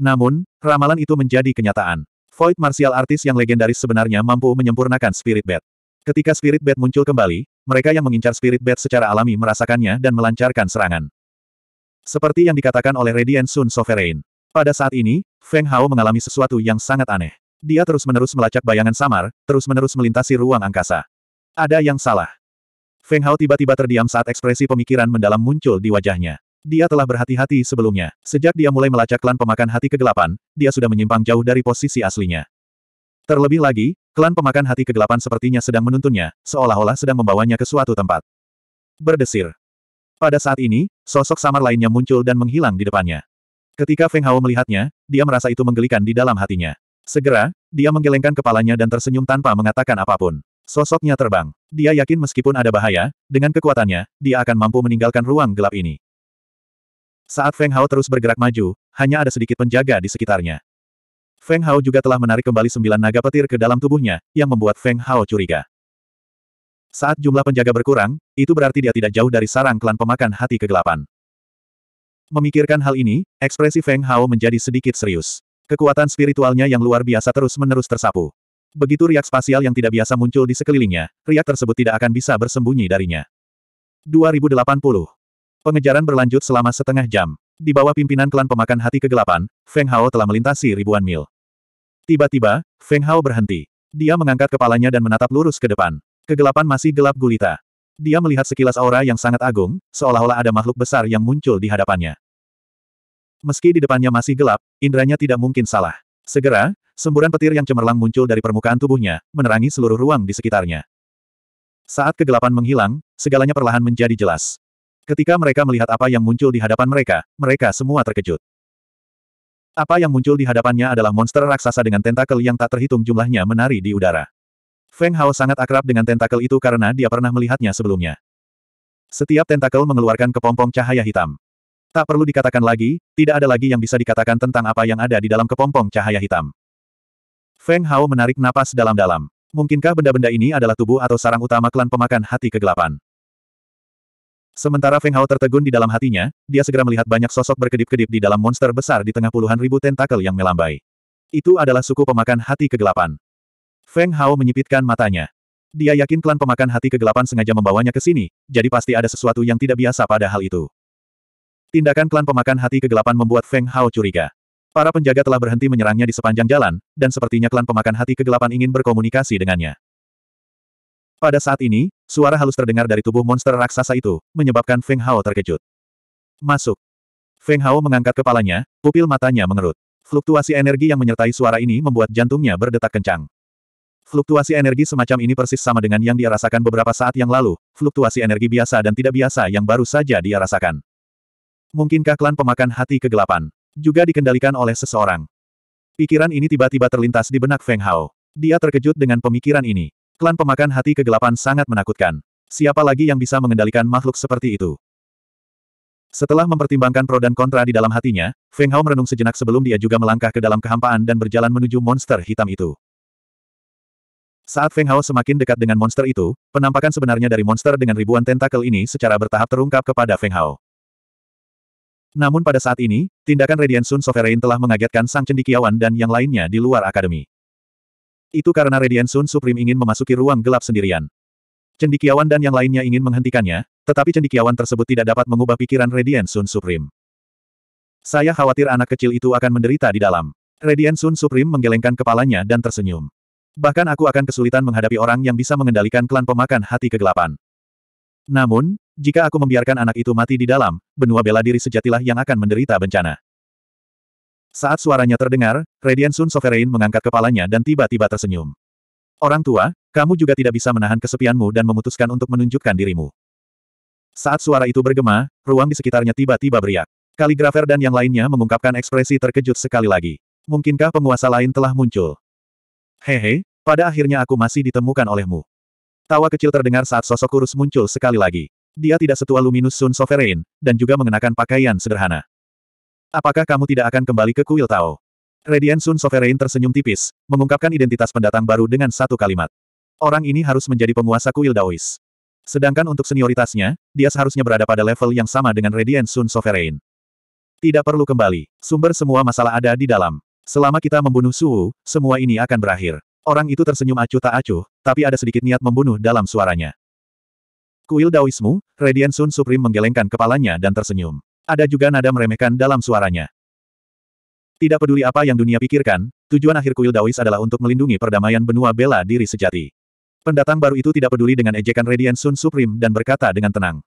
Namun, ramalan itu menjadi kenyataan. Void martial artis yang legendaris sebenarnya mampu menyempurnakan spirit bed. Ketika spirit bed muncul kembali, mereka yang mengincar spirit bed secara alami merasakannya dan melancarkan serangan. Seperti yang dikatakan oleh Radiant Sun Sovereign. Pada saat ini, Feng Hao mengalami sesuatu yang sangat aneh. Dia terus-menerus melacak bayangan samar, terus-menerus melintasi ruang angkasa. Ada yang salah. Feng Hao tiba-tiba terdiam saat ekspresi pemikiran mendalam muncul di wajahnya. Dia telah berhati-hati sebelumnya. Sejak dia mulai melacak klan pemakan hati kegelapan, dia sudah menyimpang jauh dari posisi aslinya. Terlebih lagi, klan pemakan hati kegelapan sepertinya sedang menuntunnya, seolah-olah sedang membawanya ke suatu tempat. Berdesir. Pada saat ini, sosok samar lainnya muncul dan menghilang di depannya. Ketika Feng Hao melihatnya, dia merasa itu menggelikan di dalam hatinya. Segera, dia menggelengkan kepalanya dan tersenyum tanpa mengatakan apa pun. Sosoknya terbang. Dia yakin meskipun ada bahaya, dengan kekuatannya, dia akan mampu meninggalkan ruang gelap ini. Saat Feng Hao terus bergerak maju, hanya ada sedikit penjaga di sekitarnya. Feng Hao juga telah menarik kembali sembilan naga petir ke dalam tubuhnya, yang membuat Feng Hao curiga. Saat jumlah penjaga berkurang, itu berarti dia tidak jauh dari sarang klan pemakan hati kegelapan. Memikirkan hal ini, ekspresi Feng Hao menjadi sedikit serius. Kekuatan spiritualnya yang luar biasa terus-menerus tersapu. Begitu riak spasial yang tidak biasa muncul di sekelilingnya, riak tersebut tidak akan bisa bersembunyi darinya. 2080. Pengejaran berlanjut selama setengah jam. Di bawah pimpinan klan pemakan hati kegelapan, Feng Hao telah melintasi ribuan mil. Tiba-tiba, Feng Hao berhenti. Dia mengangkat kepalanya dan menatap lurus ke depan. Kegelapan masih gelap gulita. Dia melihat sekilas aura yang sangat agung, seolah-olah ada makhluk besar yang muncul di hadapannya. Meski di depannya masih gelap, indranya tidak mungkin salah. Segera, semburan petir yang cemerlang muncul dari permukaan tubuhnya, menerangi seluruh ruang di sekitarnya. Saat kegelapan menghilang, segalanya perlahan menjadi jelas. Ketika mereka melihat apa yang muncul di hadapan mereka, mereka semua terkejut. Apa yang muncul di hadapannya adalah monster raksasa dengan tentakel yang tak terhitung jumlahnya menari di udara. Feng Hao sangat akrab dengan tentakel itu karena dia pernah melihatnya sebelumnya. Setiap tentakel mengeluarkan kepompong cahaya hitam. Tak perlu dikatakan lagi, tidak ada lagi yang bisa dikatakan tentang apa yang ada di dalam kepompong cahaya hitam. Feng Hao menarik napas dalam-dalam. Mungkinkah benda-benda ini adalah tubuh atau sarang utama klan pemakan hati kegelapan? Sementara Feng Hao tertegun di dalam hatinya, dia segera melihat banyak sosok berkedip-kedip di dalam monster besar di tengah puluhan ribu tentakel yang melambai. Itu adalah suku pemakan hati kegelapan. Feng Hao menyipitkan matanya. Dia yakin klan pemakan hati kegelapan sengaja membawanya ke sini, jadi pasti ada sesuatu yang tidak biasa pada hal itu. Tindakan klan pemakan hati kegelapan membuat Feng Hao curiga. Para penjaga telah berhenti menyerangnya di sepanjang jalan, dan sepertinya klan pemakan hati kegelapan ingin berkomunikasi dengannya. Pada saat ini, suara halus terdengar dari tubuh monster raksasa itu, menyebabkan Feng Hao terkejut. Masuk. Feng Hao mengangkat kepalanya, pupil matanya mengerut. Fluktuasi energi yang menyertai suara ini membuat jantungnya berdetak kencang. Fluktuasi energi semacam ini persis sama dengan yang dia rasakan beberapa saat yang lalu, fluktuasi energi biasa dan tidak biasa yang baru saja dia rasakan. Mungkinkah klan pemakan hati kegelapan juga dikendalikan oleh seseorang? Pikiran ini tiba-tiba terlintas di benak Feng Hao. Dia terkejut dengan pemikiran ini. Klan pemakan hati kegelapan sangat menakutkan. Siapa lagi yang bisa mengendalikan makhluk seperti itu? Setelah mempertimbangkan pro dan kontra di dalam hatinya, Feng Hao merenung sejenak sebelum dia juga melangkah ke dalam kehampaan dan berjalan menuju monster hitam itu. Saat Feng Hao semakin dekat dengan monster itu, penampakan sebenarnya dari monster dengan ribuan tentakel ini secara bertahap terungkap kepada Feng Hao. Namun pada saat ini, tindakan Radiant Sun Sovereign telah mengagetkan sang cendikiawan dan yang lainnya di luar akademi. Itu karena Radiant Sun Supreme ingin memasuki ruang gelap sendirian. Cendikiawan dan yang lainnya ingin menghentikannya, tetapi cendikiawan tersebut tidak dapat mengubah pikiran Radiant Sun Supreme. Saya khawatir anak kecil itu akan menderita di dalam. Radiant Sun Supreme menggelengkan kepalanya dan tersenyum. Bahkan aku akan kesulitan menghadapi orang yang bisa mengendalikan klan pemakan hati kegelapan. Namun, jika aku membiarkan anak itu mati di dalam, benua bela diri sejatilah yang akan menderita bencana. Saat suaranya terdengar, Radiant Sun Sovereign mengangkat kepalanya dan tiba-tiba tersenyum. Orang tua, kamu juga tidak bisa menahan kesepianmu dan memutuskan untuk menunjukkan dirimu. Saat suara itu bergema, ruang di sekitarnya tiba-tiba beriak. Kaligrafer dan yang lainnya mengungkapkan ekspresi terkejut sekali lagi. Mungkinkah penguasa lain telah muncul? Hehe, pada akhirnya aku masih ditemukan olehmu. Tawa kecil terdengar saat sosok kurus muncul sekali lagi. Dia tidak setua Luminous Sun Sovereign, dan juga mengenakan pakaian sederhana. Apakah kamu tidak akan kembali ke kuil Tao? Radiant Sun Sovereign tersenyum tipis, mengungkapkan identitas pendatang baru dengan satu kalimat. Orang ini harus menjadi penguasa kuil Daois. Sedangkan untuk senioritasnya, dia seharusnya berada pada level yang sama dengan Radiant Sun Sovereign. Tidak perlu kembali. Sumber semua masalah ada di dalam. Selama kita membunuh Suwu, semua ini akan berakhir. Orang itu tersenyum acuh tak acuh, tapi ada sedikit niat membunuh dalam suaranya. Kuil Daoismu, Radiant Sun Supreme menggelengkan kepalanya dan tersenyum. Ada juga nada meremehkan dalam suaranya. Tidak peduli apa yang dunia pikirkan, tujuan akhir kuil Daois adalah untuk melindungi perdamaian benua bela diri sejati. Pendatang baru itu tidak peduli dengan ejekan Radiant Sun Supreme dan berkata dengan tenang.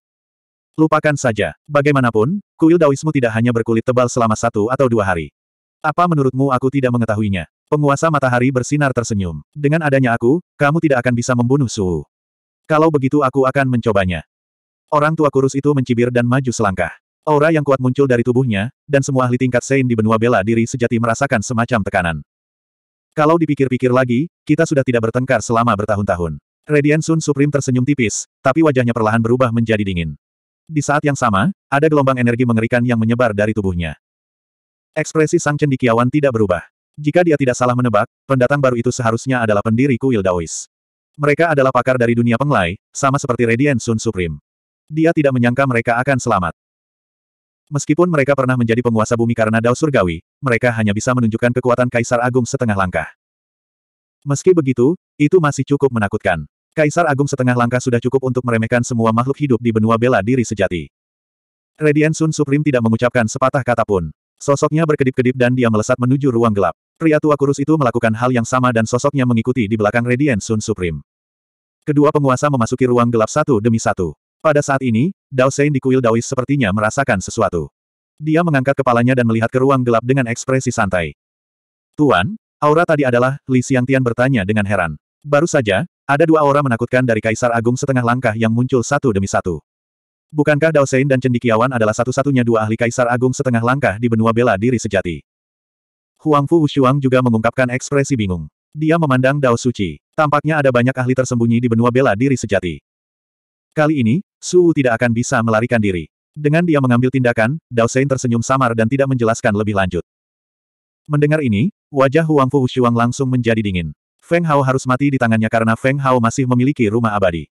Lupakan saja. Bagaimanapun, kuil Daoismu tidak hanya berkulit tebal selama satu atau dua hari. Apa menurutmu aku tidak mengetahuinya? Penguasa matahari bersinar tersenyum. Dengan adanya aku, kamu tidak akan bisa membunuh Su. Kalau begitu aku akan mencobanya. Orang tua kurus itu mencibir dan maju selangkah. Aura yang kuat muncul dari tubuhnya, dan semua ahli tingkat Sein di benua bela diri sejati merasakan semacam tekanan. Kalau dipikir-pikir lagi, kita sudah tidak bertengkar selama bertahun-tahun. Radiant Sun Supreme tersenyum tipis, tapi wajahnya perlahan berubah menjadi dingin. Di saat yang sama, ada gelombang energi mengerikan yang menyebar dari tubuhnya. Ekspresi Sang Cendikiawan tidak berubah. Jika dia tidak salah menebak, pendatang baru itu seharusnya adalah pendiri kuil Daois. Mereka adalah pakar dari dunia penglai, sama seperti Radiant Sun Supreme. Dia tidak menyangka mereka akan selamat. Meskipun mereka pernah menjadi penguasa bumi karena Dao Surgawi, mereka hanya bisa menunjukkan kekuatan Kaisar Agung setengah langkah. Meski begitu, itu masih cukup menakutkan. Kaisar Agung setengah langkah sudah cukup untuk meremehkan semua makhluk hidup di benua bela diri sejati. Radiant Sun Supreme tidak mengucapkan sepatah kata pun. Sosoknya berkedip-kedip dan dia melesat menuju ruang gelap. Pria tua kurus itu melakukan hal yang sama dan sosoknya mengikuti di belakang Radiant Sun Supreme. Kedua penguasa memasuki ruang gelap satu demi satu. Pada saat ini, Dao Sein di kuil Daois sepertinya merasakan sesuatu. Dia mengangkat kepalanya dan melihat ke ruang gelap dengan ekspresi santai. Tuan, aura tadi adalah, Li Xiangtian bertanya dengan heran. Baru saja, ada dua aura menakutkan dari Kaisar Agung setengah langkah yang muncul satu demi satu. Bukankah Dao Sein dan Cendikiawan adalah satu-satunya dua ahli Kaisar Agung setengah langkah di benua bela diri sejati? Huang Fu Wushuang juga mengungkapkan ekspresi bingung. Dia memandang Dao Suci. Tampaknya ada banyak ahli tersembunyi di benua bela diri sejati. Kali ini, Su tidak akan bisa melarikan diri. Dengan dia mengambil tindakan, Dao Sein tersenyum samar dan tidak menjelaskan lebih lanjut. Mendengar ini, wajah Huang Fu Shuang langsung menjadi dingin. Feng Hao harus mati di tangannya karena Feng Hao masih memiliki rumah abadi.